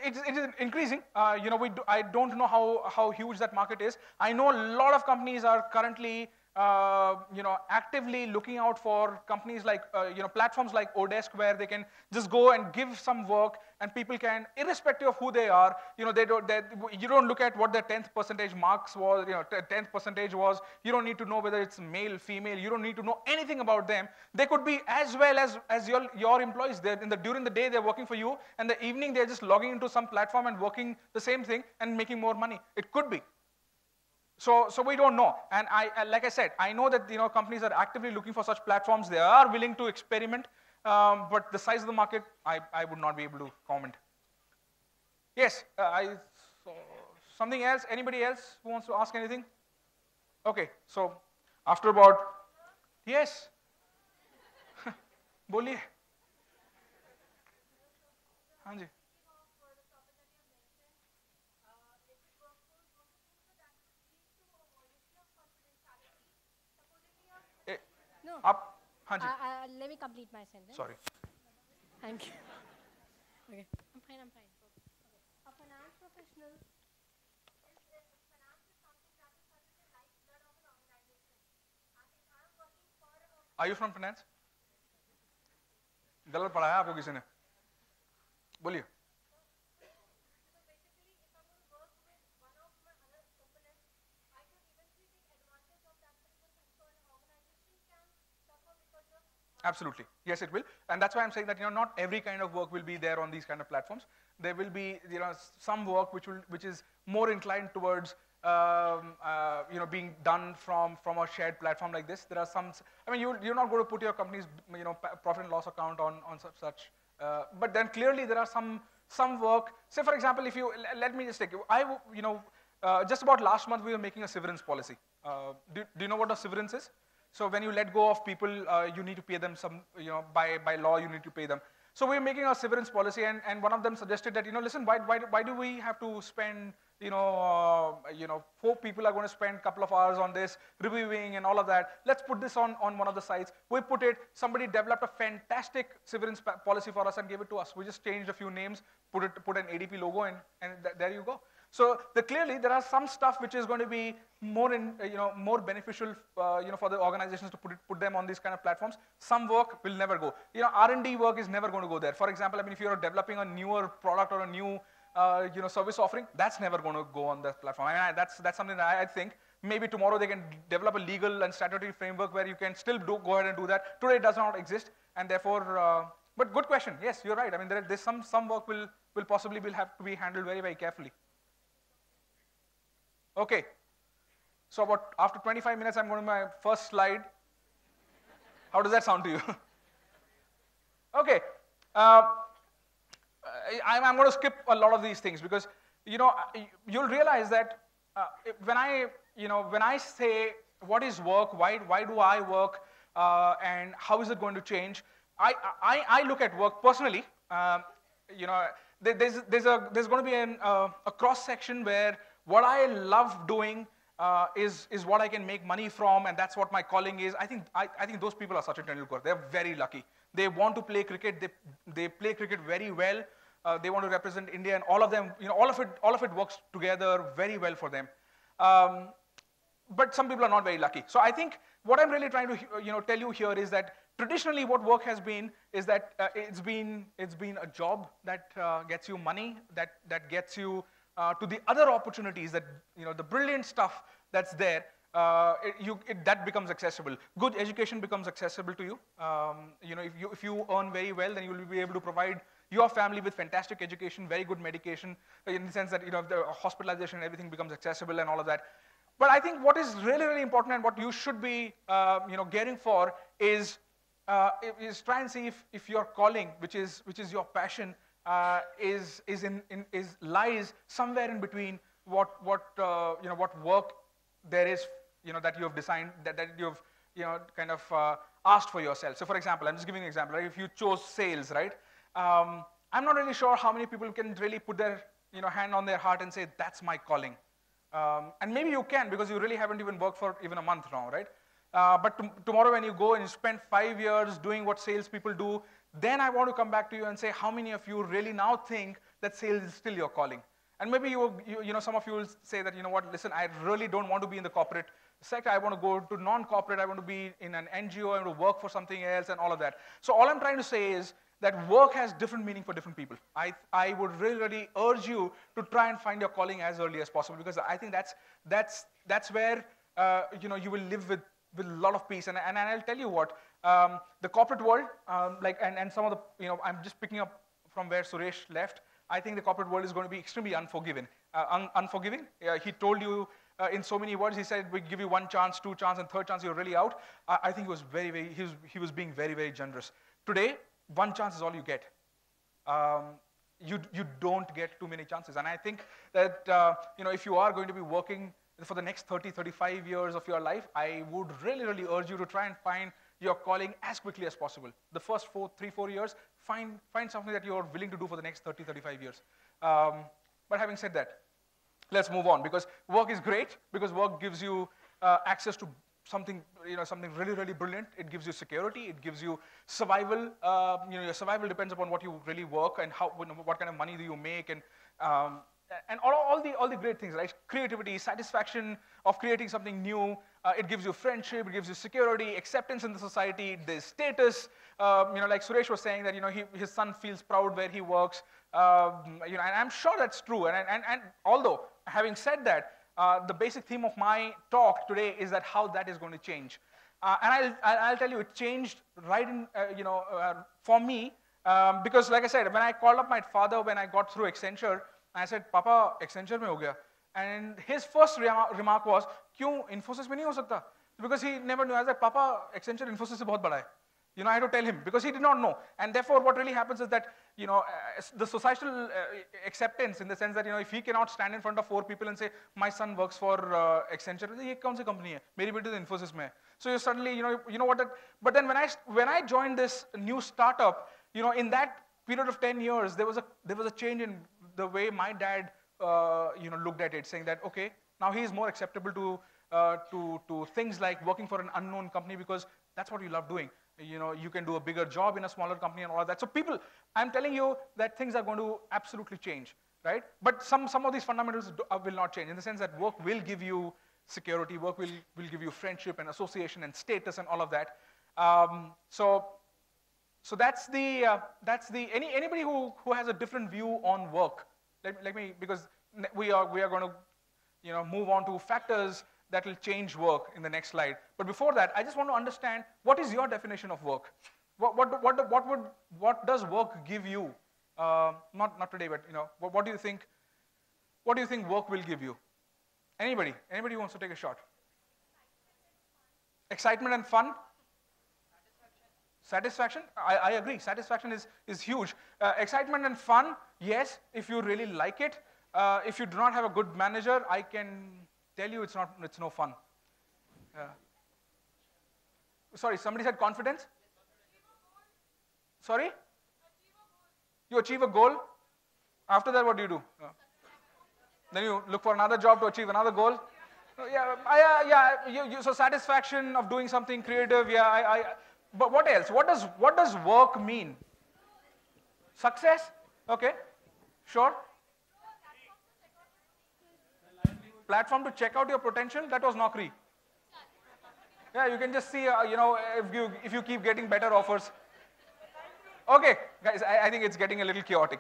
Oh, it, it is increasing. Uh, you know, do, I don't know how, how huge that market is. I know a lot of companies are currently, uh, you know, actively looking out for companies like, uh, you know, platforms like Odesk where they can just go and give some work and people can, irrespective of who they are, you know, they don't, they, you don't look at what their 10th percentage marks was, you know, 10th percentage was. You don't need to know whether it's male, female. You don't need to know anything about them. They could be as well as, as your, your employees. They're in the, during the day, they're working for you, and the evening, they're just logging into some platform and working the same thing and making more money. It could be. So, so we don't know. And I, I- like I said, I know that you know companies are actively looking for such platforms. They are willing to experiment, um, but the size of the market, I, I would not be able to comment. Yes, uh, I saw something else. Anybody else who wants to ask anything? Okay, so after about yes, बोलिए हाँ जी no आप हाँ जी let me complete my sentence sorry thank finance Are you (laughs) from finance? गलत पढ़ाया आपको किसी ने? बोलिए। Absolutely. Yes, it will. And that's why I'm saying that you know not every kind of work will be there on these kind of platforms. There will be you know some work which will which is more inclined towards um, uh, you know being done from from a shared platform like this. There are some. I mean, you you're not going to put your company's you know profit and loss account on on such. such uh, but then clearly there are some some work. Say for example, if you let me just take. I you know uh, just about last month we were making a severance policy. Uh, do, do you know what a severance is? So when you let go of people, uh, you need to pay them some, you know, by, by law, you need to pay them. So we're making a severance policy, and, and one of them suggested that, you know, listen, why, why, do- why do we have to spend, you know, uh, you know, four people are going to spend a couple of hours on this, reviewing and all of that. Let's put this on, on one of the sites. We put it, somebody developed a fantastic severance policy for us and gave it to us. We just changed a few names, put, it, put an ADP logo, and, and th- there you go. So the, clearly there are some stuff which is going to be more in, uh, you know, more beneficial, uh, you know, for the organizations to put it, put them on these kind of platforms. Some work will never go. You know, R&D work is never going to go there. For example, I mean, if you're developing a newer product or a new, uh, you know, service offering, that's never going to go on that platform. I mean, I, that's that's something that I, I think maybe tomorrow they can develop a legal and statutory framework where you can still do, go ahead and do that. Today it does not exist, and therefore, uh, But good question. Yes, you're right. I mean, there, there's some, some work will, will possibly will have to be handled very, very carefully. Okay. So about after 25 minutes, I'm going to my first slide. How does that sound to you? (laughs) okay. Uh, I, I'm going to skip a lot of these things because, you know, you'll realize that uh, when I, you know, when I say what is work, why, why do I work, uh, and how is it going to change, I, I, I look at work personally. Um, you know, there's, there's, a, there's going to be an, uh, a cross section where what I love doing uh, is, is what I can make money from, and that's what my calling is. I think, I, I think those people are such Sachin Tendulkar. They're very lucky. They want to play cricket. They, they play cricket very well. Uh, they want to represent India, and all of them, you know, all of it, all of it works together very well for them. Um, but some people are not very lucky. So I think what I'm really trying to, you know, tell you here is that traditionally what work has been is that uh, it's been it's been a job that uh, gets you money, that that gets you uh, to the other opportunities that you know the brilliant stuff that's there. Uh, it, you, it, that becomes accessible. Good education becomes accessible to you. Um, you know, if you if you earn very well, then you will be able to provide your family with fantastic education, very good medication, in the sense that you know the hospitalization and everything becomes accessible and all of that. But I think what is really, really important and what you should be, uh, you know, gearing for is, uh, is try and see if, if your calling, which is, which is your passion, uh, is, is, in, in, is lies somewhere in between what, what, uh, you know, what work there is, you know, that you have designed, that, that you've, you know, kind of uh, asked for yourself. So for example, I'm just giving an example, right? If you chose sales, right? Um, I'm not really sure how many people can really put their, you know, hand on their heart and say, that's my calling. Um, and maybe you can because you really haven't even worked for even a month now, right? Uh, but tomorrow when you go and you spend five years doing what salespeople do, then I want to come back to you and say, how many of you really now think that sales is still your calling? And maybe you, you, you know, some of you will say that, you know what, listen, I really don't want to be in the corporate sector. I want to go to non-corporate. I want to be in an NGO. I want to work for something else and all of that. So all I'm trying to say is that work has different meaning for different people. I, I would really, really urge you to try and find your calling as early as possible because I think that's, that's, that's where uh, you, know, you will live with, with a lot of peace. And, and, and I'll tell you what, um, the corporate world, um, like, and, and some of the, you know, I'm just picking up from where Suresh left. I think the corporate world is going to be extremely unforgiving. Uh, un unforgiving. He told you uh, in so many words. He said, we give you one chance, two chance, and third chance, you're really out. I think he was very, very, he was, he was being very, very generous. Today, one chance is all you get. Um, you, you don't get too many chances. And I think that, uh, you know, if you are going to be working for the next 30, 35 years of your life, I would really, really urge you to try and find your calling as quickly as possible. The first four, three, four years, find, find something that you're willing to do for the next 30, 35 years. Um, but having said that, let's move on because work is great because work gives you uh, access to something, you know, something really, really brilliant. It gives you security. It gives you survival. Uh, you know, your survival depends upon what you really work and how, what kind of money do you make and, um, and all, all, the, all the great things, right? Creativity, satisfaction of creating something new. Uh, it gives you friendship. It gives you security, acceptance in the society. There's status. Um, you know, like Suresh was saying that, you know, he, his son feels proud where he works. Um, you know, and I'm sure that's true. And, and, and although, having said that, uh, the basic theme of my talk today is that how that is going to change. Uh, and I'll, I'll tell you, it changed right in, uh, you know, for me, um, because like I said, when I called up my father when I got through Accenture, I said, Papa, Accenture mein ho gaya. And his first remark was, क्यों Infosys में नहीं हो सकता? Because he never knew. I said, Papa, Accenture Infosys से बहुत बड़ा है. You know, I had to tell him because he did not know. And therefore, what really happens is that, you know, uh, the societal uh, acceptance in the sense that, you know, if he cannot stand in front of four people and say, my son works for uh, Accenture, ये कौन सी company है? मेरी बेटी तो Infosys में So you suddenly, you know, you know what, that, but then when I, when I joined this new startup, you know, in that period of 10 years, there was a, there was a change in the way my dad, uh, you know, looked at it, saying that, okay, now he is more acceptable to, uh, to, to things like working for an unknown company because that's what you love doing you know, you can do a bigger job in a smaller company and all of that. So people, I'm telling you that things are going to absolutely change, right? But some, some of these fundamentals do, uh, will not change in the sense that work will give you security, work will, will give you friendship and association and status and all of that. Um, so, so that's the, uh, that's the, any, anybody who, who has a different view on work, let, let me, because we are, we are going to, you know, move on to factors that will change work in the next slide. But before that, I just want to understand what is your definition of work? what, what, what, what, would, what does work give you? Uh, not, not today, but you know, what, what do you think? What do you think work will give you? Anybody? Anybody who wants to take a shot? Excitement and fun? Satisfaction? I, I agree. Satisfaction is, is huge. Uh, excitement and fun, yes, if you really like it. Uh, if you do not have a good manager, I can tell you it's, not, it's no fun. Yeah. Sorry, somebody said confidence? Sorry? You achieve a goal. After that, what do you do? Uh, then you look for another job to achieve another goal. Uh, yeah, I, uh, yeah. You, you, so satisfaction of doing something creative. Yeah, I, I, but what else? What does what does work mean? Success? Okay, sure. Platform to check out your potential. That was Naukri. Yeah, you can just see. Uh, you know, if you if you keep getting better offers. Okay, guys, I, I think it's getting a little chaotic.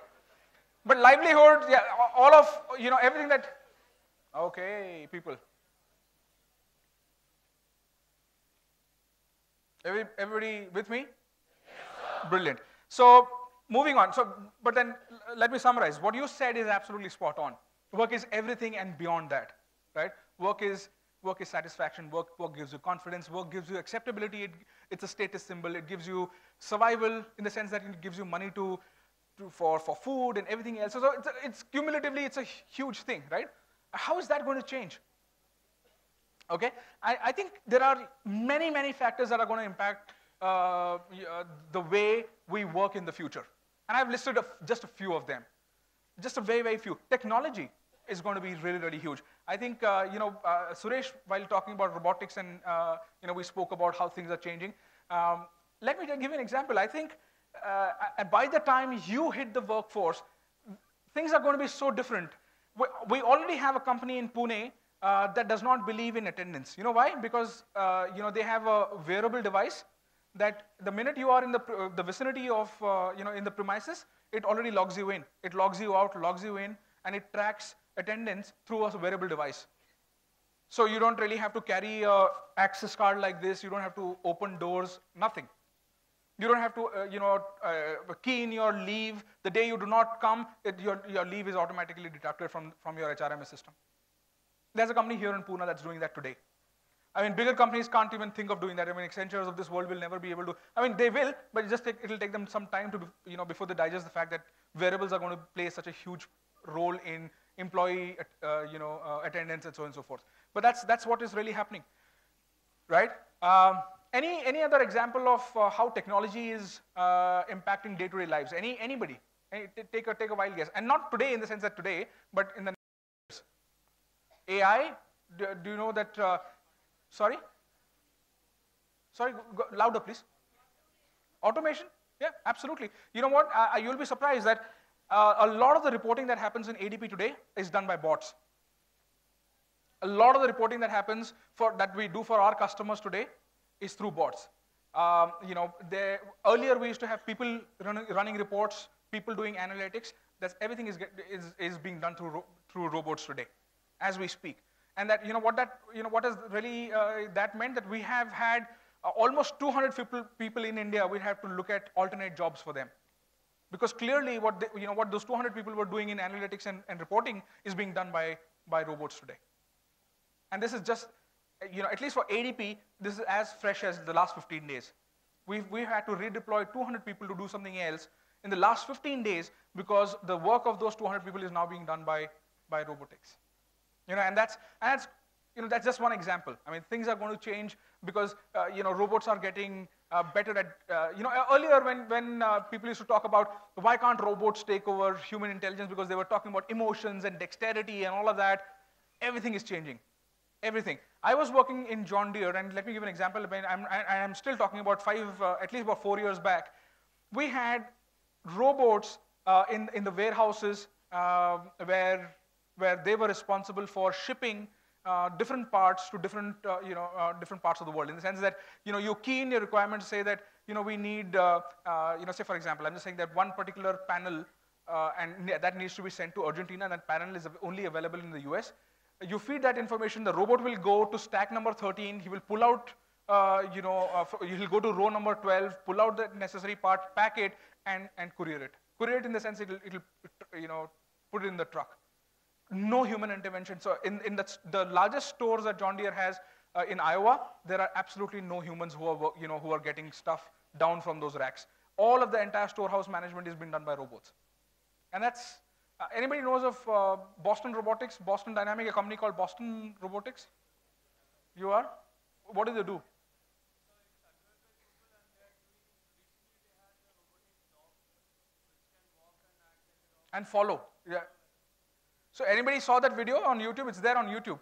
But livelihood, yeah, all of you know everything that. Okay, people. Every, everybody with me? Yes, Brilliant. So moving on. So, but then let me summarize. What you said is absolutely spot on. Work is everything and beyond that, right? Work is work is satisfaction. Work work gives you confidence. Work gives you acceptability. It, it's a status symbol. It gives you survival in the sense that it gives you money to, to for for food and everything else. So, so it's, it's cumulatively it's a huge thing, right? How is that going to change? Okay, I, I think there are many, many factors that are going to impact uh, uh, the way we work in the future. And I've listed just a few of them. Just a very, very few. Technology is going to be really, really huge. I think, uh, you know, uh, Suresh, while talking about robotics and, uh, you know, we spoke about how things are changing. Um, let me give you an example. I think uh, by the time you hit the workforce, things are going to be so different. We, we already have a company in Pune uh, that does not believe in attendance. You know why? Because uh, you know they have a wearable device that the minute you are in the, uh, the vicinity of uh, you know in the premises, it already logs you in. It logs you out, logs you in, and it tracks attendance through a wearable device. So you don't really have to carry a access card like this. You don't have to open doors. Nothing. You don't have to, uh, you know, uh, key in your leave. The day you do not come, it, your, your leave is automatically deducted from, from your HRMS system. There's a company here in Pune that's doing that today. I mean, bigger companies can't even think of doing that. I mean, Accentures of this world will never be able to. I mean, they will, but just take, it'll take them some time to, you know, before they digest the fact that wearables are going to play such a huge role in employee, uh, you know, uh, attendance and so on and so forth. But that's that's what is really happening, right? Um, any any other example of uh, how technology is uh, impacting day-to-day lives? Any anybody? Any, take a take a wild guess, and not today in the sense that today, but in the AI, do, do you know that? Uh, sorry? Sorry, go, louder, please. Automation? Yeah, absolutely. You know what? Uh, you'll be surprised that uh, a lot of the reporting that happens in ADP today is done by bots. A lot of the reporting that happens for that we do for our customers today is through bots. Um, you know, they, earlier we used to have people running, running reports, people doing analytics. That's everything is, is, is being done through through robots today, as we speak. And that you know what that you know what has really uh, that meant that we have had uh, almost 200 people people in India. We have to look at alternate jobs for them, because clearly what they, you know what those 200 people were doing in analytics and, and reporting is being done by by robots today. And this is just, you know, at least for ADP, this is as fresh as the last 15 days. We've, we've had to redeploy 200 people to do something else in the last 15 days because the work of those 200 people is now being done by, by robotics. You know, and that's, and that's, you know, that's just one example. I mean, things are going to change because, uh, you know, robots are getting uh, better at, uh, you know, earlier when, when uh, people used to talk about why can't robots take over human intelligence because they were talking about emotions and dexterity and all of that, everything is changing everything. I was working in John Deere, and let me give an example. I'm, I'm still talking about five, uh, at least about four years back. We had robots uh, in, in the warehouses uh, where, where they were responsible for shipping uh, different parts to different, uh, you know, uh, different parts of the world. In the sense that, you know, you key in your requirements, say that, you know, we need, uh, uh, you know, say for example, I'm just saying that one particular panel, uh, and that needs to be sent to Argentina, and that panel is only available in the US. You feed that information, the robot will go to stack number 13, he will pull out you know, he'll go to row number 12, pull out the necessary part, pack it, and, and courier it. Courier it in the sense it'll, it'll, you know, put it in the truck. No human intervention. So in, in the, the largest stores that John Deere has uh, in Iowa, there are absolutely no humans who are, you know, who are getting stuff down from those racks. All of the entire storehouse management is being done by robots. And that's, uh, anybody knows of uh, Boston Robotics, Boston Dynamic, a company called Boston Robotics? You are? What do they do? And follow, yeah. So anybody saw that video on YouTube? It's there on YouTube.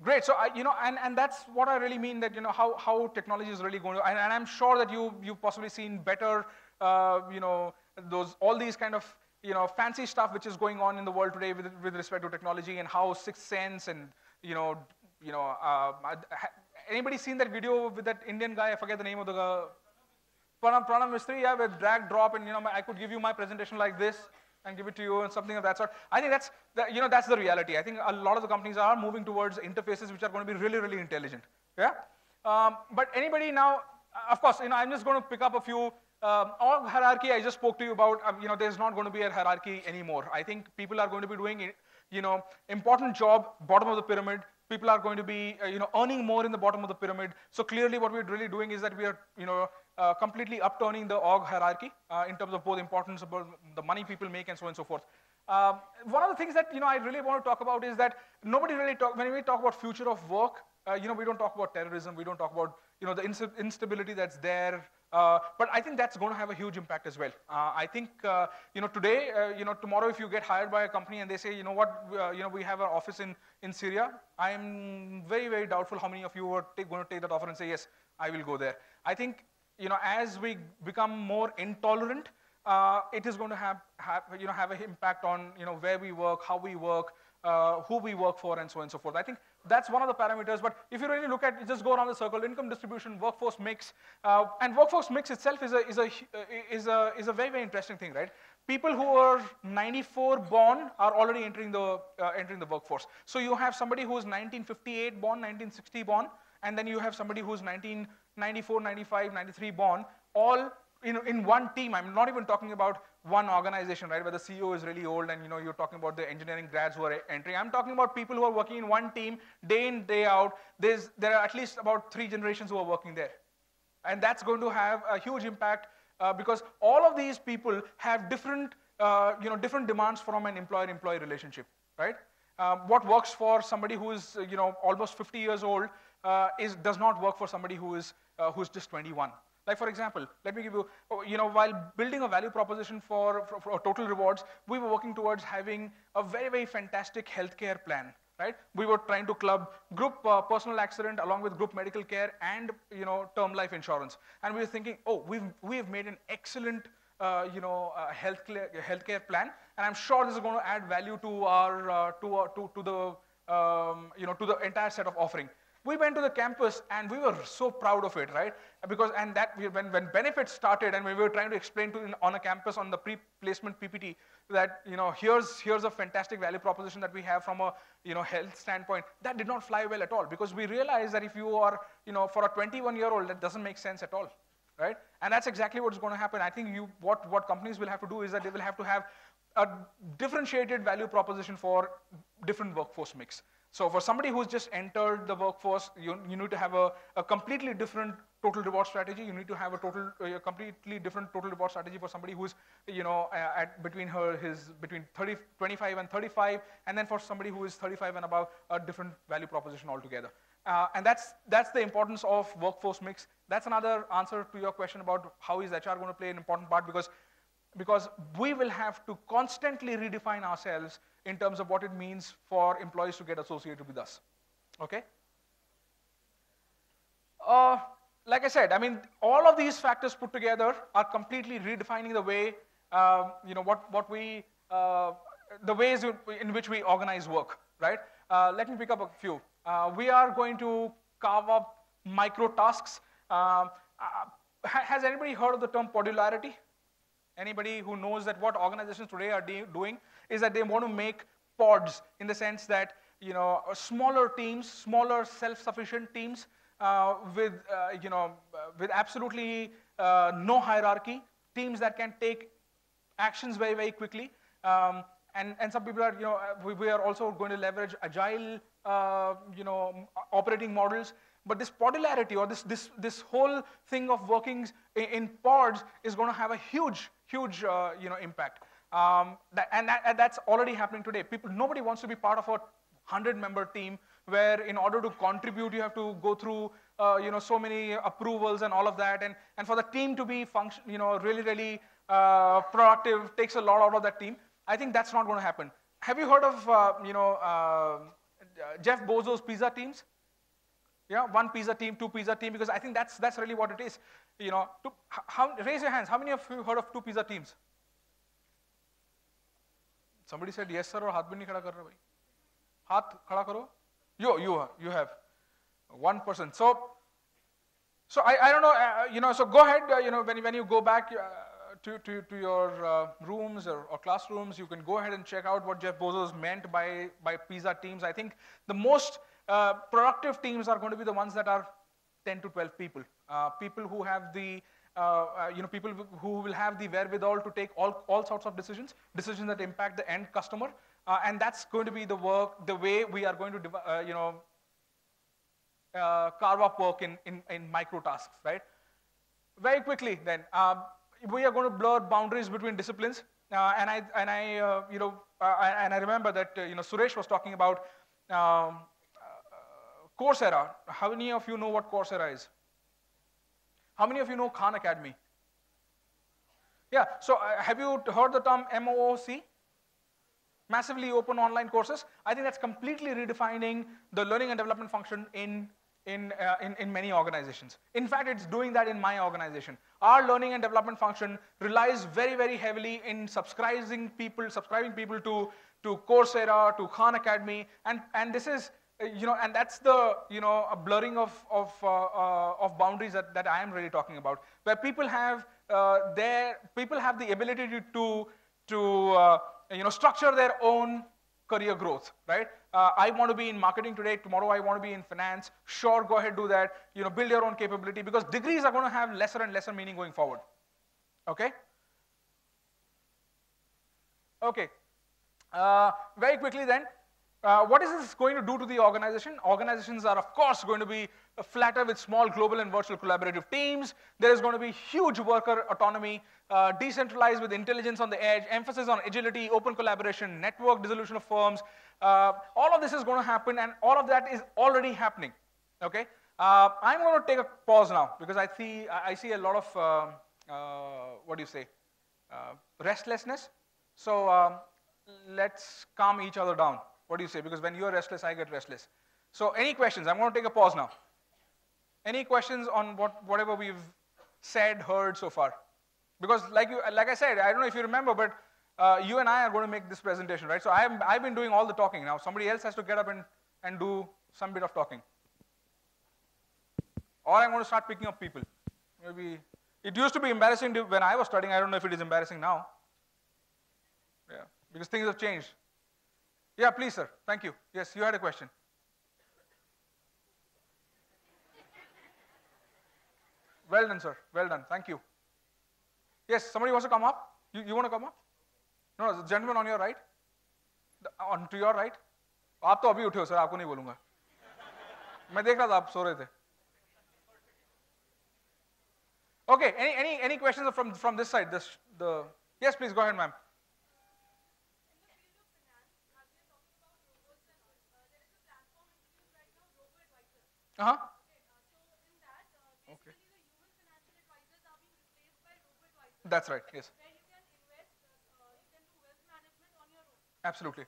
Great. So I, you know, and, and that's what I really mean that you know how, how technology is really going to, and, and I'm sure that you you've possibly seen better, uh, you know, those all these kind of you know fancy stuff which is going on in the world today with with respect to technology and how Sixth Sense and you know you know uh, anybody seen that video with that Indian guy? I forget the name of the guy. Pranam, Pranav Mistry, yeah, with drag drop, and you know, I could give you my presentation like this and give it to you and something of that sort. I think that's, the, you know, that's the reality. I think a lot of the companies are moving towards interfaces which are going to be really, really intelligent. Yeah. Um, but anybody now, uh, of course, you know, I'm just going to pick up a few. Um, org hierarchy I just spoke to you about. Um, you know, there's not going to be a hierarchy anymore. I think people are going to be doing, you know, important job, bottom of the pyramid. People are going to be, uh, you know, earning more in the bottom of the pyramid. So clearly, what we're really doing is that we are, you know, uh, completely upturning the org hierarchy uh, in terms of both importance about the money people make and so on and so forth. Um, one of the things that you know I really want to talk about is that nobody really talk when we talk about future of work. Uh, you know, we don't talk about terrorism. We don't talk about you know the instability that's there. Uh, but I think that's going to have a huge impact as well. Uh, I think uh, you know today, uh, you know tomorrow, if you get hired by a company and they say, you know what, uh, you know we have an office in in Syria, I am very very doubtful how many of you are going to take that offer and say yes, I will go there. I think you know, as we become more intolerant, uh, it is going to have, have, you know, have an impact on, you know, where we work, how we work, who we work for, and so on and so forth. I think that's one of the parameters. But if you really look at, it, just go around the circle, income distribution, workforce mix, uh, and workforce mix itself is a, is, a, is, a, is a very, very interesting thing, right? People who are 94 born are already entering the, uh, entering the workforce. So you have somebody who is 1958 born, 1960 born, and then you have somebody who's 1994, 95, 93 born, all in, in one team. I'm not even talking about one organization, right, where the CEO is really old and you know you're talking about the engineering grads who are entering. I'm talking about people who are working in one team day in, day out. There's, there are at least about three generations who are working there. And that's going to have a huge impact uh, because all of these people have different, uh, you know, different demands from an employer-employee relationship, right? Um, what works for somebody who is, you know, almost 50 years old uh, is, does not work for somebody who is, uh, who's just 21. Like for example, let me give you, oh, you know, while building a value proposition for, for, for total rewards, we were working towards having a very, very fantastic healthcare plan, right? We were trying to club group uh, personal accident along with group medical care and, you know, term life insurance. And we were thinking, oh, we've, we have made an excellent, uh, you know, uh, healthcare, healthcare plan, and I'm sure this is going to add value to our, uh, to, our, to, to the, um, you know, to the entire set of offering. We went to the campus and we were so proud of it, right? Because and that when when benefits started and we were trying to explain to on a campus on the pre-placement PPT that you know here's here's a fantastic value proposition that we have from a you know health standpoint. That did not fly well at all because we realized that if you are you know for a 21 year old that doesn't make sense at all, right? And that's exactly what's going to happen. I think you what what companies will have to do is that they will have to have a differentiated value proposition for different workforce mix. So for somebody who's just entered the workforce, you, you need to have a, a completely different total reward strategy. You need to have a total, a completely different total reward strategy for somebody who's, you know, at between her, his, between 30, 25 and 35, and then for somebody who is 35 and above, a different value proposition altogether. Uh, and that's, that's the importance of workforce mix. That's another answer to your question about how is HR going to play an important part because, because we will have to constantly redefine ourselves in terms of what it means for employees to get associated with us. Okay? Uh, like I said, I mean, all of these factors put together are completely redefining the way, um, you know, what, what we, uh, the ways in, which we organize work, right? Uh, let me pick up a few. Uh, we are going to carve up micro tasks. Um, uh, has anybody heard of the term podularity? Anybody who knows that what organizations today are doing is that they want to make pods in the sense that you know smaller teams, smaller self-sufficient teams uh, with, uh, you know, uh, with absolutely uh, no hierarchy, teams that can take actions very, very quickly. Um, and, and some people are, you know, uh, we, we are also going to leverage agile, uh, you know, operating models. But this podularity or this, this, this whole thing of working in, in pods is going to have a huge, huge, uh, you know, impact. Um, that, and, that, that's already happening today. People, nobody wants to be part of a 100-member team where in order to contribute, you have to go through, uh, you know, so many approvals and all of that. And, and for the team to be function, you know, really, really uh, productive takes a lot out of that team. I think that's not going to happen. Have you heard of, uh, you know, uh, Jeff Bezos' pizza teams? Yeah, one pizza team, two pizza team, because I think that's, that's really what it is. You know, two, how, raise your hands. How many of you heard of two pizza teams? Somebody said yes, sir, or हाथ भी नहीं खड़ा कर रहा भाई. हाथ खड़ा करो. You, you, you have one person. So, so I, I don't know, uh, you know, so go ahead, uh, you know, when, you- when you go back uh, to, to, to your uh, rooms or, or classrooms, you can go ahead and check out what Jeff Bezos meant by, by pizza teams. I think the most uh, productive teams are going to be the ones that are 10 to 12 people. Uh, people who have the, uh, uh, you know, people who- will have the wherewithal to take all, all sorts of decisions, decisions that impact the end customer. Uh, and that's going to be the work, the way we are going to, uh, you know, uh, carve up work in, in, in micro tasks, right? Very quickly then, um, we are going to blur boundaries between disciplines. Uh, and I, and I uh, you know, uh, and I remember that, uh, you know, Suresh was talking about um, uh, Coursera. How many of you know what Coursera is? How many of you know Khan Academy? Yeah, so uh, have you heard the term MOOC? massively open online courses. I think that's completely redefining the learning and development function in, in, uh, in, in many organizations. In fact, it's doing that in my organization. Our learning and development function relies very, very heavily in subscribing people, subscribing people to, to Coursera, to Khan Academy, and, and this is, you know, and that's the, you know, a blurring of, of, uh, uh, of boundaries that, that I am really talking about, where people have uh, their, people have the ability to, to, uh, you know, structure their own career growth, right? Uh, I want to be in marketing today, tomorrow I want to be in finance. Sure, go ahead, do that. You know, build your own capability because degrees are going to have lesser and lesser meaning going forward. Okay? Okay. Uh, very quickly then, uh, what is this going to do to the organization? Organizations are, of course, going to be flatter with small global and virtual collaborative teams. There is going to be huge worker autonomy, uh, decentralized with intelligence on the edge, emphasis on agility, open collaboration, network dissolution of firms. Uh, all of this is going to happen, and all of that is already happening. Okay? Uh, I'm going to take a pause now because I see, I see a lot of, uh, uh, what do you say, restlessness. So um, let's calm each other down. What do you say? Because when you're restless, I get restless. So any questions? I'm going to take a pause now. Any questions on what, whatever we've said, heard so far? Because like, you, like I said, I don't know if you remember, but uh, you and I are going to make this presentation, right? So I've, I've been doing all the talking. Now somebody else has to get up and, and do some bit of talking. Or I'm going to start picking up people. Maybe it used to be embarrassing to, when I was studying. I don't know if it is embarrassing now. Yeah, because things have changed. Yeah, please, sir. Thank you. Yes, you had a question. Well done, sir. Well done. Thank you. Yes, somebody wants to come up? You, you want to come up? No, no, the gentleman on your right. The, on to your right. आप तो अभी उठे हो sir आपको नहीं बोलूंगा मैं देख रहा था आप सो रहे थे Okay, any, any, any questions from, from this side? This, the, yes, please go ahead, ma'am. Uh-huh. Okay. That's right, yes. Absolutely.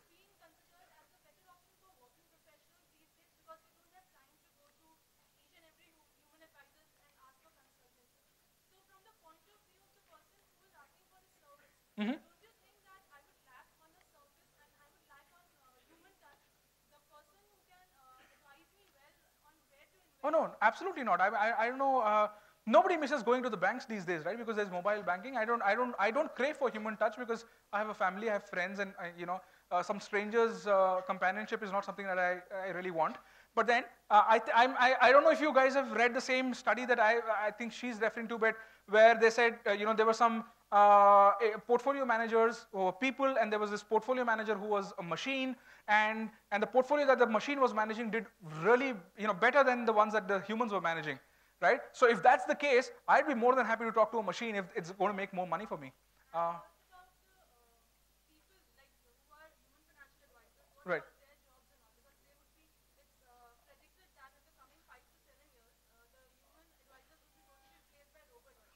Mhm. Oh no, absolutely not. I, I, I don't know. Uh, nobody misses going to the banks these days, right? Because there's mobile banking. I don't, I don't, I don't crave for human touch because I have a family, I have friends, and I, you know, uh, some strangers' uh, companionship is not something that I, I really want. But then, uh, I, I, I don't know if you guys have read the same study that I, I think she's referring to, but where they said, uh, you know, there were some uh, eh, portfolio managers who were people, and there was this portfolio manager who was a machine, and, and the portfolio that the machine was managing did really, you know, better than the ones that the humans were managing, right? So if that's the case, I'd be more than happy to talk to a machine if it's going to make more money for me. Uh, right.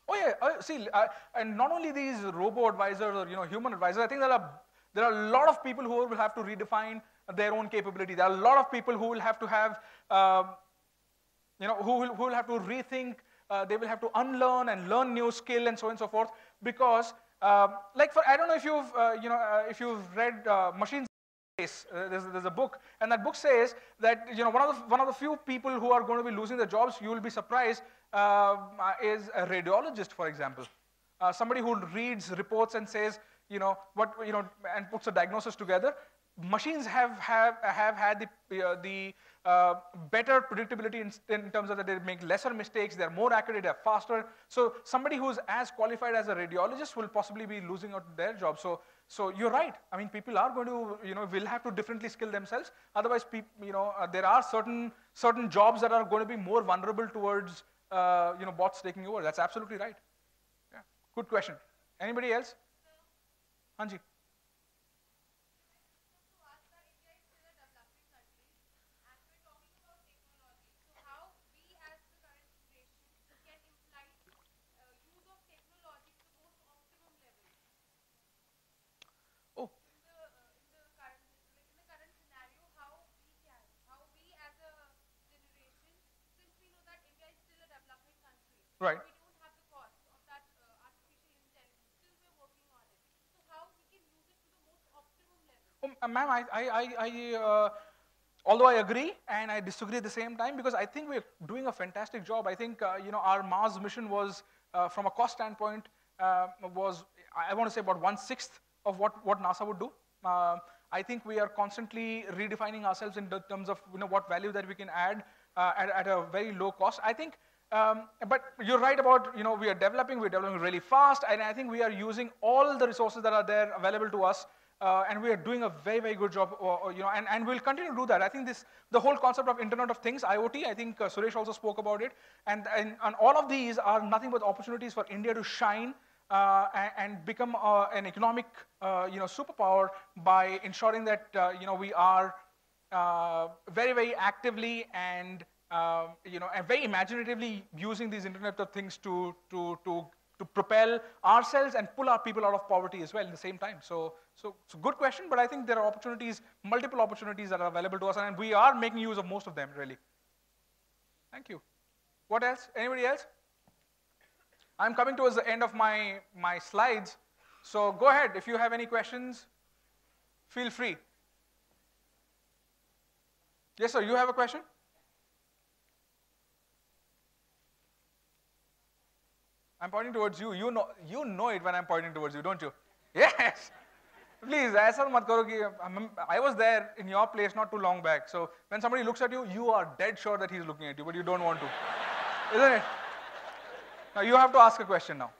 Oh yeah, uh, see, uh, and not only these robo advisors or you know human advisors. I think there are there are a lot of people who will have to redefine their own capability. There are a lot of people who will have to have, um, you know, who will who will have to rethink. Uh, they will have to unlearn and learn new skill and so on and so forth. Because, um, like, for I don't know if you've uh, you know uh, if you've read uh, Machines. There's, there's a book, and that book says that you know one of the one of the few people who are going to be losing their jobs. You will be surprised is a radiologist, for example. Uh, somebody who reads reports and says, you know, what, you know, and puts a diagnosis together. Machines have, have, have had the, uh, the uh, better predictability in, in, terms of that they make lesser mistakes, they're more accurate, they're faster. So somebody who's as qualified as a radiologist will possibly be losing out their job. So, so you're right. I mean, people are going to, you know, will have to differently skill themselves. Otherwise, you know, uh, there are certain, certain jobs that are going to be more vulnerable towards uh, you know, bots taking over. That's absolutely right. Yeah. Good question. Anybody else? Hanji. Oh. Right. Oh, uh, ma'am, I, I, I, uh, although I agree and I disagree at the same time because I think we're doing a fantastic job. I think uh, you know our Mars mission was, uh, from a cost standpoint, uh, was I want to say about one sixth of what what NASA would do. Uh, I think we are constantly redefining ourselves in terms of you know what value that we can add at, at a very low cost. I think um, but you're right about, you know, we are developing, we're developing really fast, and I think we are using all the resources that are there available to us, uh, and we are doing a very, very good job, uh, you know, and, and we'll continue to do that. I think this, the whole concept of Internet of Things, IoT, I think uh, Suresh also spoke about it, and, and, and, all of these are nothing but opportunities for India to shine uh, and, and, become uh, an economic, uh, you know, superpower by ensuring that, you know, we are very, very actively and um, you know, and very imaginatively using these Internet of Things to, to, to, to propel ourselves and pull our people out of poverty as well at the same time. So, so, so good question, but I think there are opportunities, multiple opportunities that are available to us, and we are making use of most of them, really. Thank you. What else? Anybody else? I'm coming towards the end of my, my slides, so go ahead. If you have any questions, feel free. Yes, sir, you have a question? I'm pointing towards you. You know, you know it when I'm pointing towards you, don't you? (laughs) Yes. Please, aisa mat karo I was there in your place not too long back. So when somebody looks at you, you are dead sure that he's looking at you, but you don't want to. Isn't it? Now you have to ask a question now.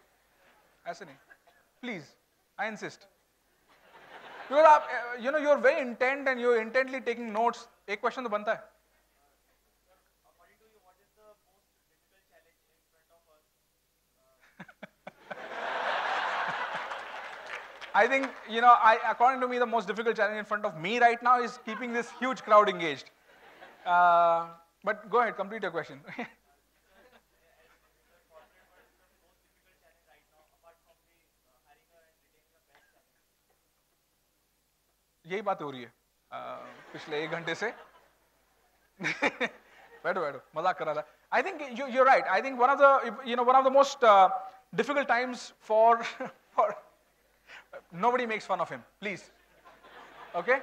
Asani, please, I insist. Because uh, you know, you're very intent and you're intently taking notes. A question to banta hai. I think, you know, I, according to me, the most difficult challenge in front of me right now is keeping this huge crowd engaged. Uh, but go ahead, complete your question. (laughs) यही बात हो रही है पिछले एक घंटे से (laughs) बैठो बैठो मजाक कर रहा था I think you right I think one of the you know one of the most difficult times for for Nobody makes fun of him, please. Okay?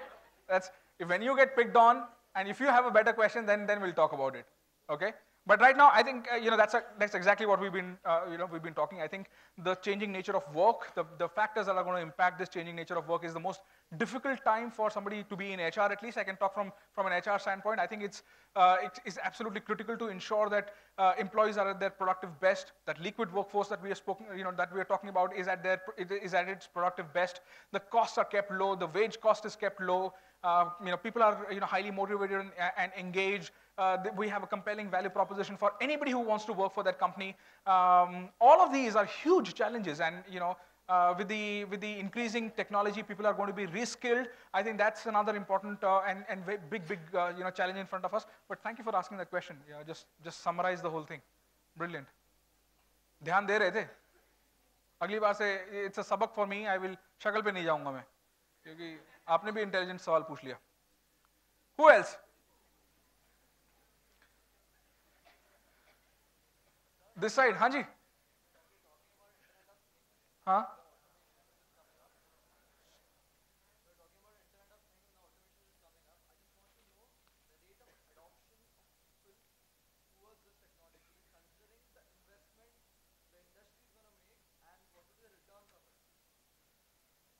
That's if when you get picked on, and if you have a better question, then, then we'll talk about it. Okay? But right now, I think uh, you know that's a, that's exactly what we've been uh, you know we've been talking. I think the changing nature of work, the, the factors that are going to impact this changing nature of work is the most difficult time for somebody to be in HR. At least I can talk from from an HR standpoint. I think it's uh, it is absolutely critical to ensure that uh, employees are at their productive best. That liquid workforce that we are spoken you know that we are talking about is at their is at its productive best. The costs are kept low. The wage cost is kept low. Uh, you know people are you know highly motivated and, and engaged uh, we have a compelling value proposition for anybody who wants to work for that company. Um, all of these are huge challenges, and you know, uh, with the with the increasing technology, people are going to be reskilled. I think that's another important uh, and and ve- big big uh, you know challenge in front of us. But thank you for asking that question. Yeah, just just summarize the whole thing. Brilliant. ध्यान दे रहे थे अगली बार से it's a सबक for me I will शक्ल पे नहीं जाऊंगा मैं क्योंकि आपने भी इंटेलिजेंट सवाल पूछ लिया हु एल्स दिस साइड हाँ जी हाँ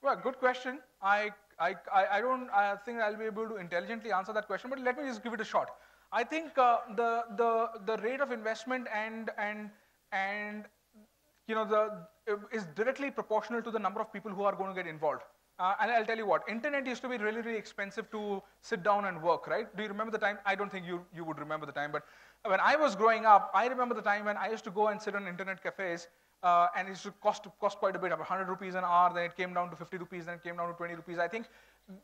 Well, good question. I, I, I don't I think I'll be able to intelligently answer that question, but let me just give it a shot. I think uh, the, the, the rate of investment and, and, and you know, the, is directly proportional to the number of people who are going to get involved. Uh, and I'll tell you what, internet used to be really, really expensive to sit down and work, right? Do you remember the time? I don't think you, you would remember the time, but when I was growing up, I remember the time when I used to go and sit on internet cafes uh, and it to cost, cost quite a bit, about 100 rupees an hour, then it came down to 50 rupees, then it came down to 20 rupees. I think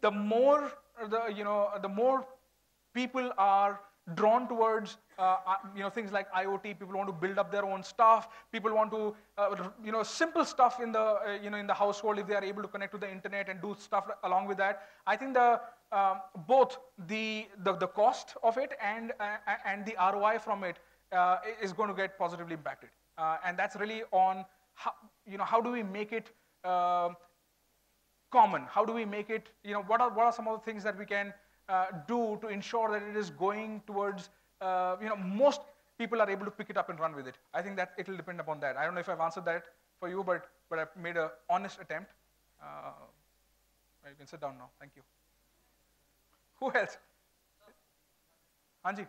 the more, the, you know, the more people are drawn towards uh, uh, you know things like IoT. People want to build up their own stuff. People want to uh, you know simple stuff in the uh, you know in the household if they are able to connect to the internet and do stuff along with that. I think the um, both the, the the cost of it and uh, and the ROI from it uh, is going to get positively impacted. And that's really on how you know how do we make it um, common? How do we make it you know what are what are some of the things that we can uh, do to ensure that it is going towards, uh, you know, most people are able to pick it up and run with it. I think that it will depend upon that. I don't know if I've answered that for you, but, but I've made an honest attempt. Uh, you can sit down now. Thank you. Who else? Anji.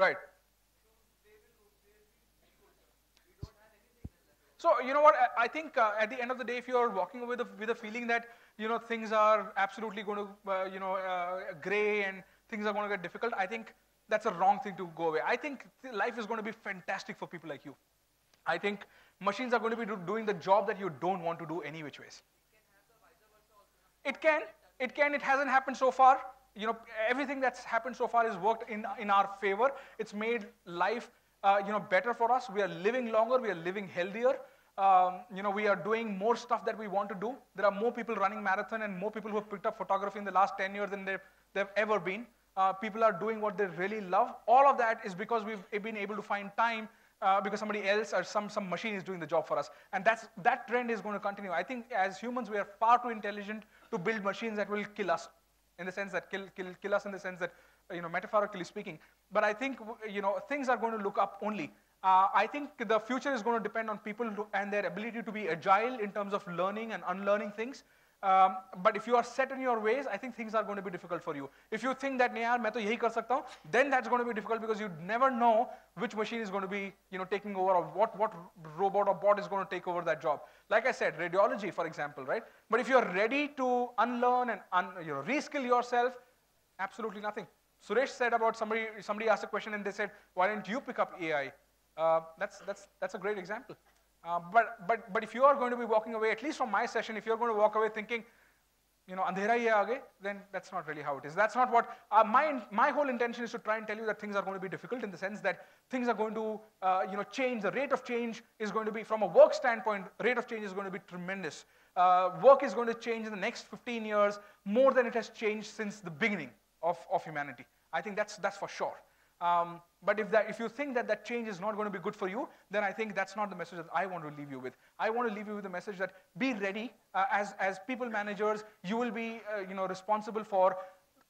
Right. So you know what? I- think uh, at the end of the day, if you're walking away with a, with a feeling that you know things are absolutely going to uh, you know uh, gray and things are going to get difficult, I think that's a wrong thing to go away. I think th- life is going to be fantastic for people like you. I think machines are going to be do- doing the job that you don't want to do any which ways. It can. It can. It hasn't happened so far. You know, everything that's happened so far has worked in, in our favor. It's made life, uh, you know, better for us. We are living longer. We are living healthier. Um, you know, we are doing more stuff that we want to do. There are more people running marathon and more people who have picked up photography in the last 10 years than they've, they've ever been. Uh, people are doing what they really love. All of that is because we've been able to find time uh, because somebody else or some, some machine is doing the job for us. And that's, that trend is going to continue. I think as humans, we are far too intelligent to build machines that will kill us, in the sense that kill, kill, kill us in the sense that, uh, you know, metaphorically speaking. But I think, you know, things are going to look up only. Uh, I think the future is going to depend on people and their ability to be agile in terms of learning and unlearning things. Um, but if you are set in your ways, I think things are going to be difficult for you. If you think that, yaar, main to yahi kar sakta hu, then that's going to be difficult because you never know which machine is going to be, you know, taking over or what, what robot or bot is going to take over that job. Like I said, radiology, for example, right? But if you're ready to unlearn and, un, you know, reskill yourself, absolutely nothing. Suresh said about somebody, somebody asked a question and they said, why didn't you pick up AI? Uh, that's, that's, that's a great example. Uh, but, but, but if you are going to be walking away, at least from my session, if you're going to walk away thinking, you know, andhera hi aage, then that's not really how it is. That's not what, uh, my, my whole intention is to try and tell you that things are going to be difficult in the sense that things are going to, uh, you know, change. The rate of change is going to be, from a work standpoint, rate of change is going to be tremendous. Uh, work is going to change in the next 15 years more than it has changed since the beginning of, of humanity. I think that's, that's for sure. Um, but if, that, if you think that that change is not going to be good for you, then I think that's not the message that I want to leave you with. I want to leave you with the message that be ready. Uh, as, as people managers, you will be uh, you know, responsible for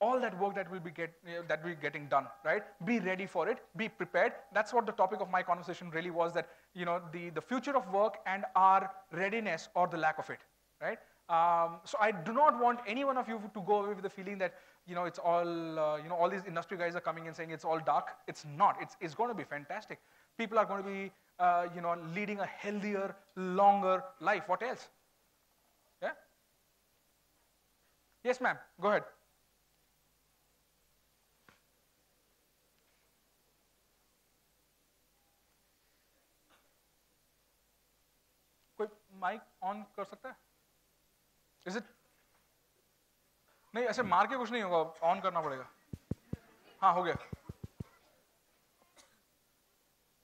all that work that will be get, you know, that will be getting done, right? Be ready for it, be prepared. That's what the topic of my conversation really was that, you know, the, the future of work and our readiness or the lack of it, right? Um, so I do not want any one of you to go away with the feeling that, you know, it's all, uh, you know, all these industry guys are coming and saying it's all dark. It's not. It's, it's going to be fantastic. People are going to be, uh, you know, leading a healthier, longer life. What else? Yeah? Yes, ma'am. Go ahead. कोई mic on कर सकता है is it नहीं ऐसे मार के कुछ नहीं होगा ऑन करना पड़ेगा हाँ हो गया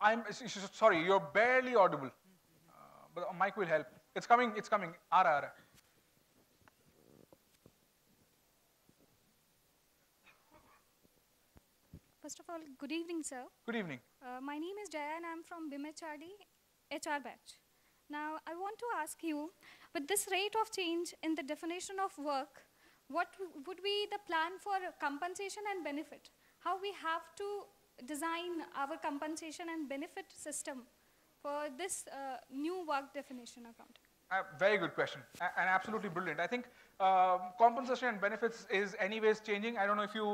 I am sorry you are barely audible uh, but a mic will help it's coming it's coming आ रहा है, आ रहा है First of all, good evening, sir. good evening Uh, my name is Jaya and I'm from BIMHRD HR batch. Now, I want to ask you, with this rate of change in the definition of work, what would be the plan for compensation and benefit? How we have to design our compensation and benefit system for this uh, new work definition account? Uh, very good question, and absolutely brilliant. I think um compensation and benefits is anyways changing. I don't know if you,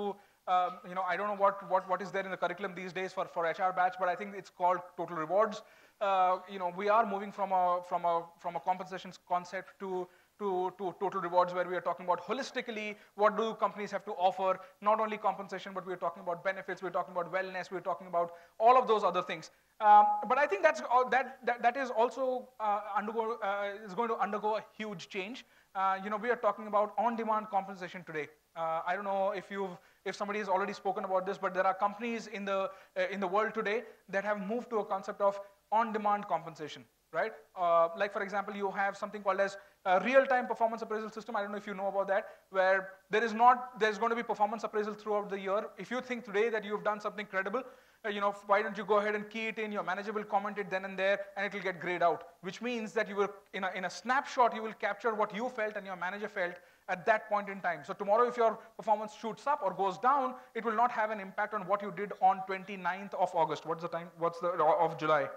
um, you know, I don't know what, what, what is there in the curriculum these days for, for HR batch, but I think it's called total rewards. Uh, you know, we are moving from a, from a, from a compensation concept to, to, to total rewards where we are talking about holistically what do companies have to offer, not only compensation, but we're talking about benefits, we're talking about wellness, we're talking about all of those other things. Um, but I think that's, that, that, that is also uh, undergo, uh, is going to undergo a huge change. Uh, you know, we are talking about on-demand compensation today. Uh, I don't know if you've, if somebody has already spoken about this, but there are companies in the, uh, in the world today that have moved to a concept of on-demand compensation, right? Uh, like for example, you have something called as real-time performance appraisal system. I don't know if you know about that, where there is not, there's going to be performance appraisal throughout the year. If you think today that you've done something credible, uh, you know, why don't you go ahead and key it in, your manager will comment it then and there, and it will get grayed out, which means that you will, in a, in a snapshot, you will capture what you felt and your manager felt at that point in time. So tomorrow, if your performance shoots up or goes down, it will not have an impact on what you did on 29th of August. What's the time? What's the, of July?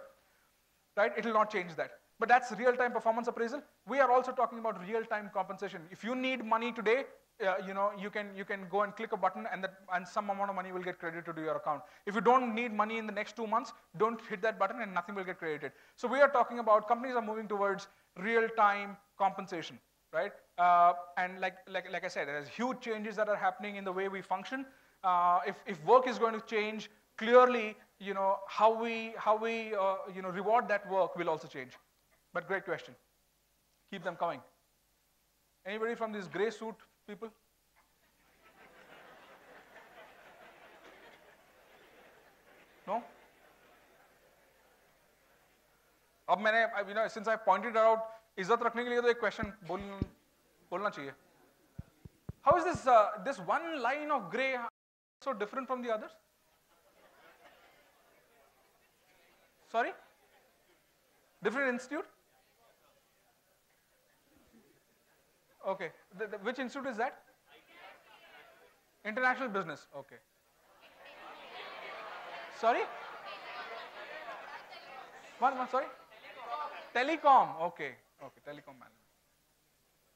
Right? It will not change that. But that's real-time performance appraisal. We are also talking about real-time compensation. If you need money today, uh, you know, you can, you can go and click a button and, that, and some amount of money will get credited to your account. If you don't need money in the next two months, don't hit that button and nothing will get credited. So we are talking about, companies are moving towards real-time compensation, right? Uh, and like, like, like I said, there's huge changes that are happening in the way we function. Uh, if, if work is going to change, clearly, you know, how we, how we uh, you know, reward that work will also change. But great question. Keep them coming. Anybody from these gray suit people? No? अब मैंने you know since I pointed out इज्जत रखने के लिए तो एक question बोल बोलना चाहिए How is this uh, this one line of gray so different from the Sorry? Different institute? Okay. The- the- which institute is that? International business. Okay. Sorry? One, one, sorry? Telecom. Okay. Okay. Telecom management.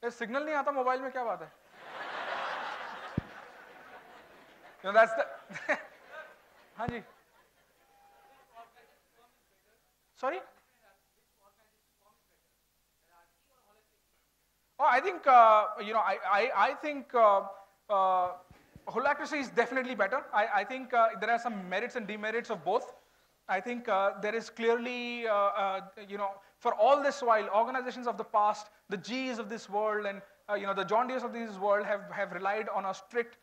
ये signal नहीं आता mobile में क्या बात है you know, that's the (laughs) हाँ जी Sorry? Oh, I think, uh, you know, I, I, I think uh, uh, holacracy is definitely better. I, I think uh, there are some merits and demerits of both. I think uh, there is clearly, uh, you know, for all this while, organizations of the past, the GEs of this world, and you know, the John Deeres of this world have, have relied on a strict,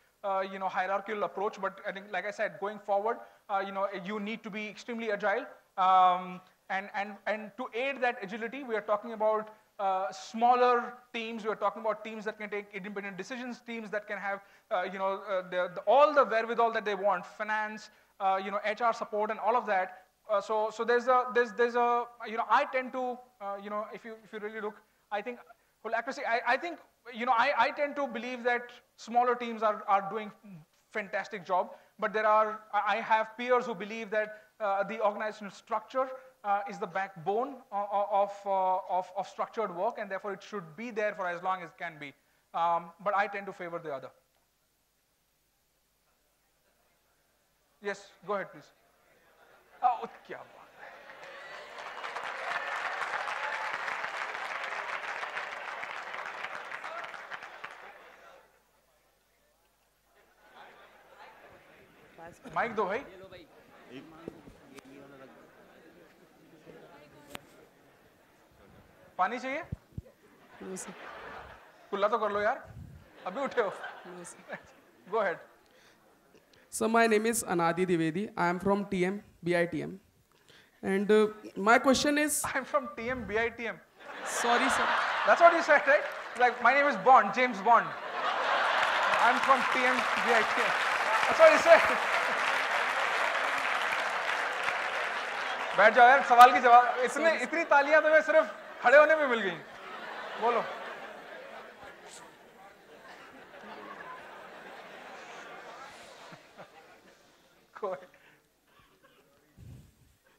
you know, hierarchical approach. But I think, like I said, going forward, you know, you need to be extremely agile. Um, and, and, and to aid that agility, we are talking about uh, smaller teams. We are talking about teams that can take independent decisions, teams that can have, uh, you know, uh, the, the, all the wherewithal that they want, finance, uh, you know, HR support, and all of that. Uh, so, so there's a, there's, there's a, you know, I tend to, uh, you know, if you, if you really look, I think, holacracy, I, I think, you know, I, I tend to believe that smaller teams are, are doing fantastic job, but there are, I have peers who believe that the organizational structure uh, is the backbone o- o- of, uh, of, of structured work, and therefore it should be there for as long as it can be. Um, but I tend to favor the other. Yes, go ahead, please. Oh, क्या बात है. Mic दो भाई पानी चाहिए? खुला तो कर लो यार। अभी उठे हो। Go ahead so my name is Anadi Dwivedi I am from T M B I T M and my question is I am from T M B I T M sorry sir That's what you said, right? Like, my name is Bond, James Bond. I'm from TM VIT. That's what you said. (laughs) बैठ जाओ यार सवाल की जवाब इसमें इतनी तालियाँ तो मैं सिर्फ़ खड़े होने में मिल गई। बोलो।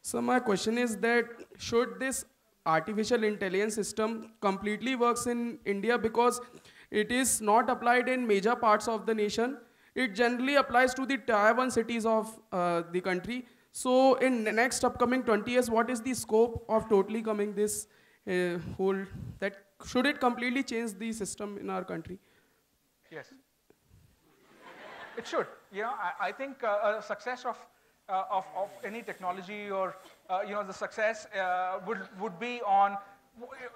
So my question is that should this artificial intelligence system completely work in India because it is not applied in major part of the nation it generally applies to tier cities of the country so in next upcoming twenty years what is the scope of totally coming this uh, whole that should it completely change the system in our country? Yes. It should. You know, I, I think uh, success of, uh, of, of any technology or, uh, you know, the success uh, would, would be on,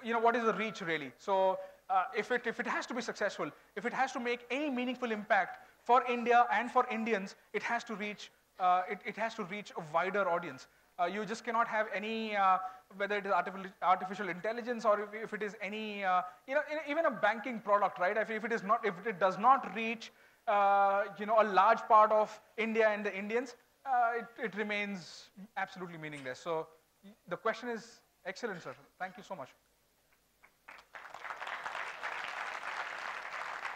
you know, what is the reach really? So uh, if, it, if it has to be successful, if it has to make any meaningful impact for India and for Indians, it has to reach, uh, it, it has to reach a wider audience. You just cannot have any, whether it is artificial, intelligence or if, it is any, uh, you know, even a banking product, right? If, it is not, if it does not reach, uh, you know, a large part of India and the Indians, uh, it, it remains absolutely meaningless. So the question is excellent, sir. Thank you so much.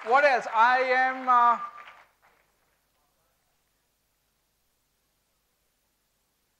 What else? I am.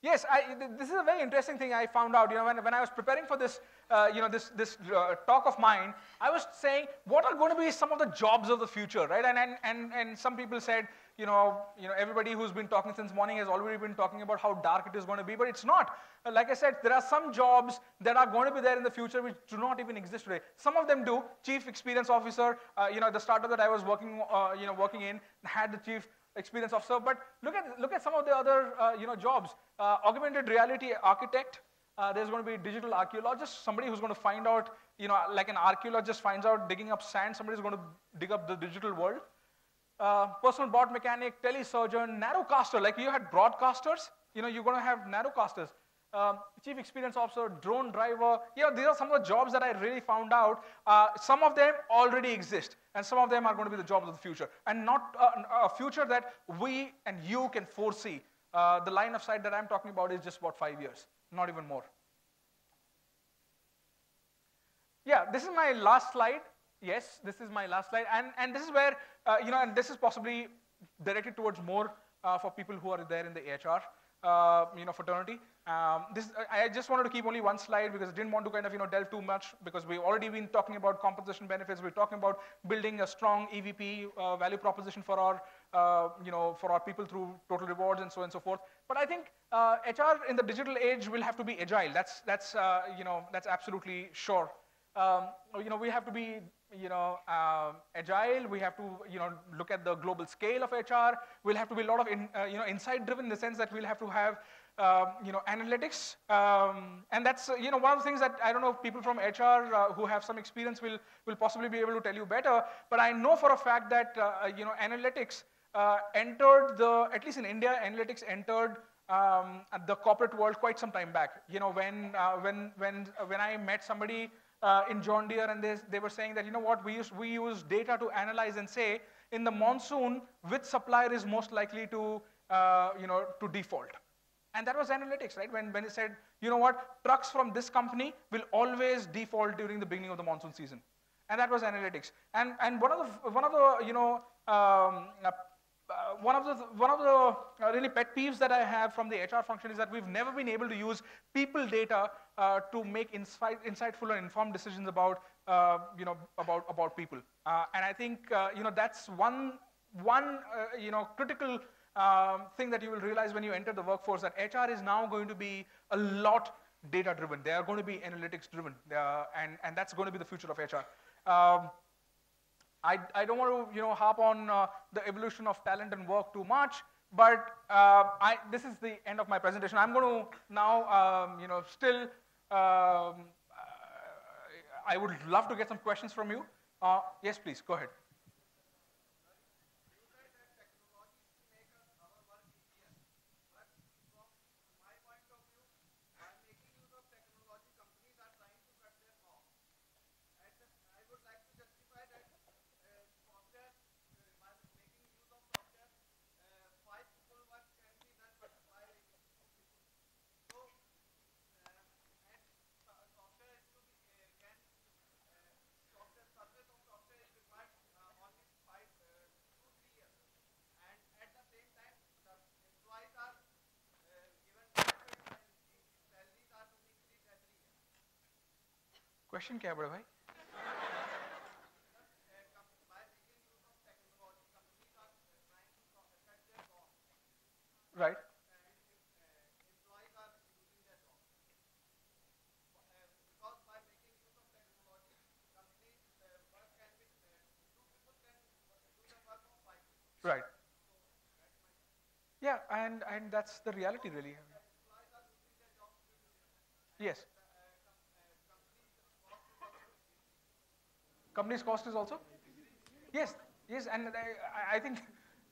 Yes, I, this is a very interesting thing I found out. You know, when, when I was preparing for this, uh, you know, this, this uh, talk of mine, I was saying, what are going to be some of the jobs of the future, right? And, and, and, and some people said, you know, you know, everybody who's been talking since morning has already been talking about how dark it is going to be, but it's not. Like I said, there are some jobs that are going to be there in the future which do not even exist today. Some of them do. Chief Experience Officer, uh, you know, the startup that I was working, uh, you know, working in had the chief experience officer. But look at look at some of the other uh, you know jobs. Uh, augmented reality architect. Uh, there's going to be digital archaeologist, somebody who's going to find out, you know, like an archaeologist finds out digging up sand. Somebody's going to dig up the digital world. Uh, personal bot mechanic, telesurgeon, narrowcaster. Like you had broadcasters, you know, you're going to have narrowcasters. Um, chief experience officer, drone driver. You know, these are some of the jobs that I really found out. Uh, some of them already exist, and some of them are going to be the jobs of the future, and not uh, a future that we and you can foresee. Uh, the line of sight that I'm talking about is just about five years, not even more. Yeah, this is my last slide. Yes, this is my last slide. And, and this is where, uh, you know, and this is possibly directed towards more uh, for people who are there in the AHR, uh, you know, fraternity. Um, this, I just wanted to keep only one slide because I didn't want to kind of, you know, delve too much because we've already been talking about compensation benefits. We're talking about building a strong EVP uh, value proposition for our, uh, you know, for our people through total rewards and so on and so forth. But I think uh, HR in the digital age will have to be agile. That's, that's uh, you know, that's absolutely sure um, you know, we have to be you know, um, agile. We have to, you know, look at the global scale of HR. We'll have to be a lot of, in, uh, you know, insight-driven in the sense that we'll have to have, um, you know, analytics. Um, and that's, uh, you know, one of the things that I don't know if people from HR uh, who have some experience will, will possibly be able to tell you better. But I know for a fact that, uh, you know, analytics uh, entered the, at least in India, analytics entered um, the corporate world quite some time back. You know, when, uh, when, when, uh, when I met somebody uh, in John Deere and they, they were saying that, you know what, we use, we use data to analyze and say, in the monsoon, which supplier is most likely to, uh, you know, to default. And that was analytics, right? When, when it said, you know what, trucks from this company will always default during the beginning of the monsoon season. And that was analytics. And, and one, of the, one of the, you know, um, uh, one of the one of the uh, really pet peeves that I have from the HR function is that we've never been able to use people data uh, to make insight, insightful and informed decisions about uh, you know about about people. Uh, and I think uh, you know that's one one you know critical um, thing that you will realize when you enter the workforce that HR is now going to be a lot data driven. They are going to be analytics driven, and and that's going to be the future of HR. Um, I, I don't want to you know harp on uh, the evolution of talent and work too much, but uh, I, this is the end of my presentation. I'm going to now um, you know still um, uh, I would love to get some questions from you. Uh, yes, please go ahead. Question क्या है बड़े भाई right right yeah and and that's the reality really yes Company's cost is also? Yes yes and I, I think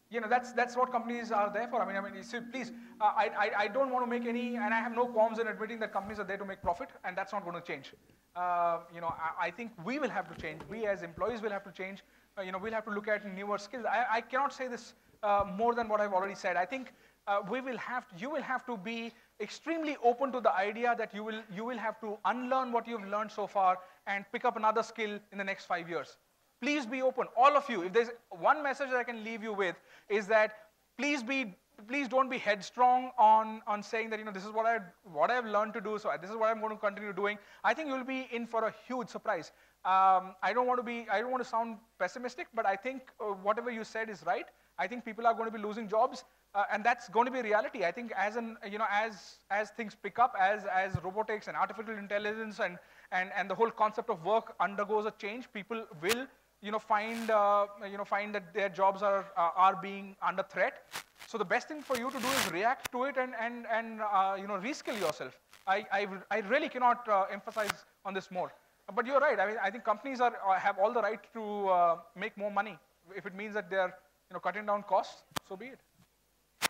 you know that's that's what companies are there for. I mean i mean so please uh, I, I i don't want to make any and i have no qualms in admitting that companies are there to make profit and that's not going to change. Uh, you know I, I, think we will have to change. We as employees will have to change. Uh, you know we'll have to look at newer skills. I, I cannot say this uh, more than what i've already said. I think uh, we will have to, you will have to be extremely open to the idea that you will you will have to unlearn what you've learned so far and pick up another skill in the next five years. Please be open. All of you if there's one message that i can leave you with is that please be please don't be headstrong on on saying that you know this is what i what i've learned to do so this is what i'm going to continue doing. I think you'll be in for a huge surprise. Um, i don't want to be i don't want to sound pessimistic but i think uh, whatever you said is right. I think people are going to be losing jobs uh, and that's going to be reality i think as an you know as as things pick up as as robotics and artificial intelligence and and and the whole concept of work undergoes a change people will you know, find, uh, you know, find that their jobs are, uh, are being under threat. So the best thing for you to do is react to it and, and, and uh, you know, reskill yourself. I, I, I really cannot uh, emphasize on this more. But you're right. I mean, I think companies are, have all the right to make more money. If it means that they're you know, cutting down costs, so be it.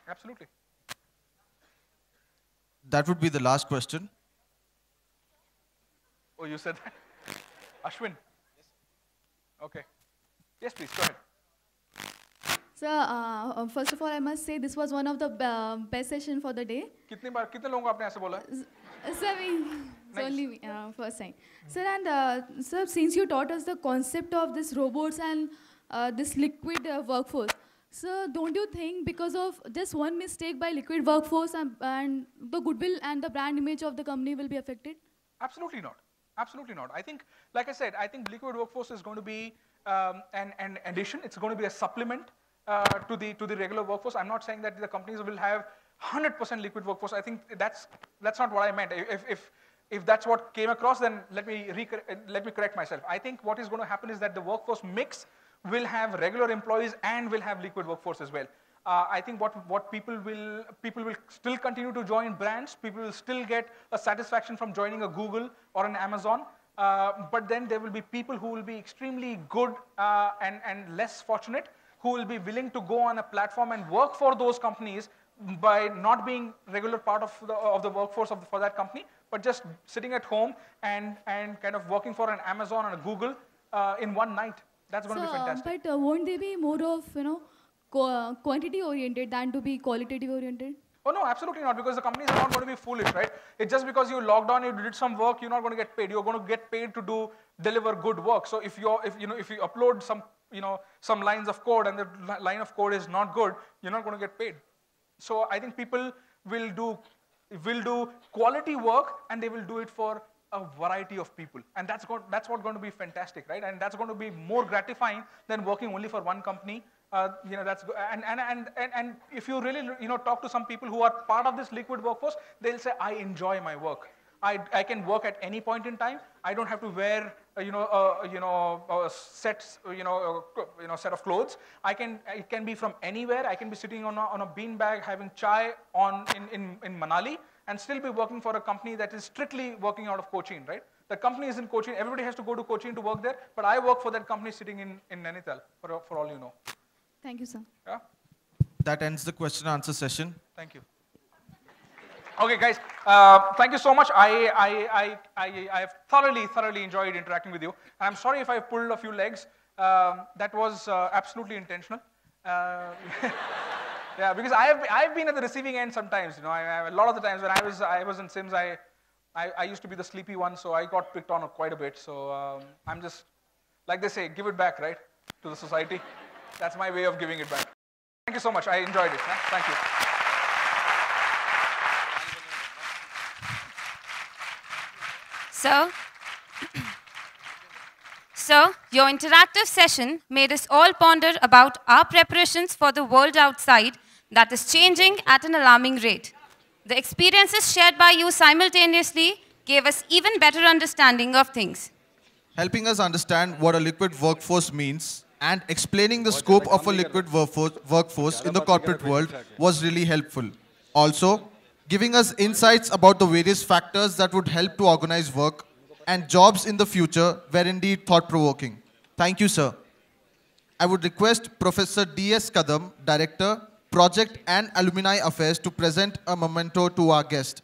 Absolutely. That would be the last question. Oh, you said that? Ashwin. Okay. Yes, please, go ahead. Sir, uh, uh, first of all, I must say this was one of the uh, best session for the day. कितनी बार कितने लोगों को आपने ऐसे बोला है? Sir, we, it's only me, uh, first time. Sir, and uh, sir, since you taught us the concept of this robots and uh, this liquid uh, workforce, sir, don't you think because of just one mistake by liquid workforce and, and the goodwill and the brand image of the company will be affected? Absolutely not. Absolutely not. I think, like I said, I think liquid workforce is going to be um, an, an addition. It's going to be a supplement uh, to the to the regular workforce. I'm not saying that the companies will have 100% liquid workforce. I think that's that's not what I meant. If if if that's what came across, then let me, uh, let me correct myself. I think what is going to happen is that the workforce mix will have regular employees and will have liquid workforce as well. Uh, I think what, what people will, people will still continue to join brands. People will still get a satisfaction from joining a Google or an Amazon. Uh, but then there will be people who will be extremely good uh, and, and less fortunate who will be willing to go on a platform and work for those companies by not being regular part of the, of the workforce of the, for that company, but just sitting at home and, and kind of working for an Amazon and a Google uh, in one night. That's going to So, be uh, fantastic. but uh, won't they be more of you know uh, quantity oriented than to be qualitative oriented? Oh no, absolutely not, because the companies are not going to be foolish, right? It's just because you logged on, you did some work, you're not going to get paid. You're going to get paid to do deliver good work. So if you if you know if you upload some you know some lines of code and the line of code is not good, you're not going to get paid. So I think people will do will do quality work and they will do it for a variety of people, and that's got, that's what's going to be fantastic, right? And that's going to be more gratifying than working only for one company. Uh, you know that's and, and and and and if you really you know talk to some people who are part of this liquid workforce, they'll say I enjoy my work. I, I can work at any point in time. I don't have to wear, uh, you know, uh, you know, uh, sets, uh, you know, uh, you know, set of clothes. I can, it can be from anywhere. I can be sitting on a, on a bean bag having chai on in, in, in Manali and still be working for a company that is strictly working out of Cochin, right? The company is in Cochin. Everybody has to go to Cochin to work there, but I work for that company sitting in, in Nainital, for, for all you know. Thank you, sir. Yeah? That ends the question and answer session. Thank you. Okay, guys, uh, thank you so much. I, I, I, I, I have thoroughly, thoroughly enjoyed interacting with you. And I'm sorry if I pulled a few legs. Um, that was uh, absolutely intentional. Uh, (laughs) yeah, because I have, I've been at the receiving end sometimes. You know, I, I, a lot of the times when I was, I was in SIMS, I, I, I used to be the sleepy one, so I got picked on quite a bit. So um, I'm just, like they say, give it back, right, to the society. That's my way of giving it back. Thank you so much. I enjoyed it. yeah. Thank you. So, so your interactive session made us all ponder about our preparations for the world outside that is changing at an alarming rate. The experiences shared by you simultaneously gave us even better understanding of things. Helping us understand what a liquid workforce means and explaining the scope of a liquid workforce, workforce in the corporate world was really helpful. Also, giving us insights about the various factors that would help to organize work and jobs in the future were indeed thought-provoking. Thank you, sir. I would request Professor D.S. Kadam, Director, Project and Alumni Affairs to present a memento to our guest.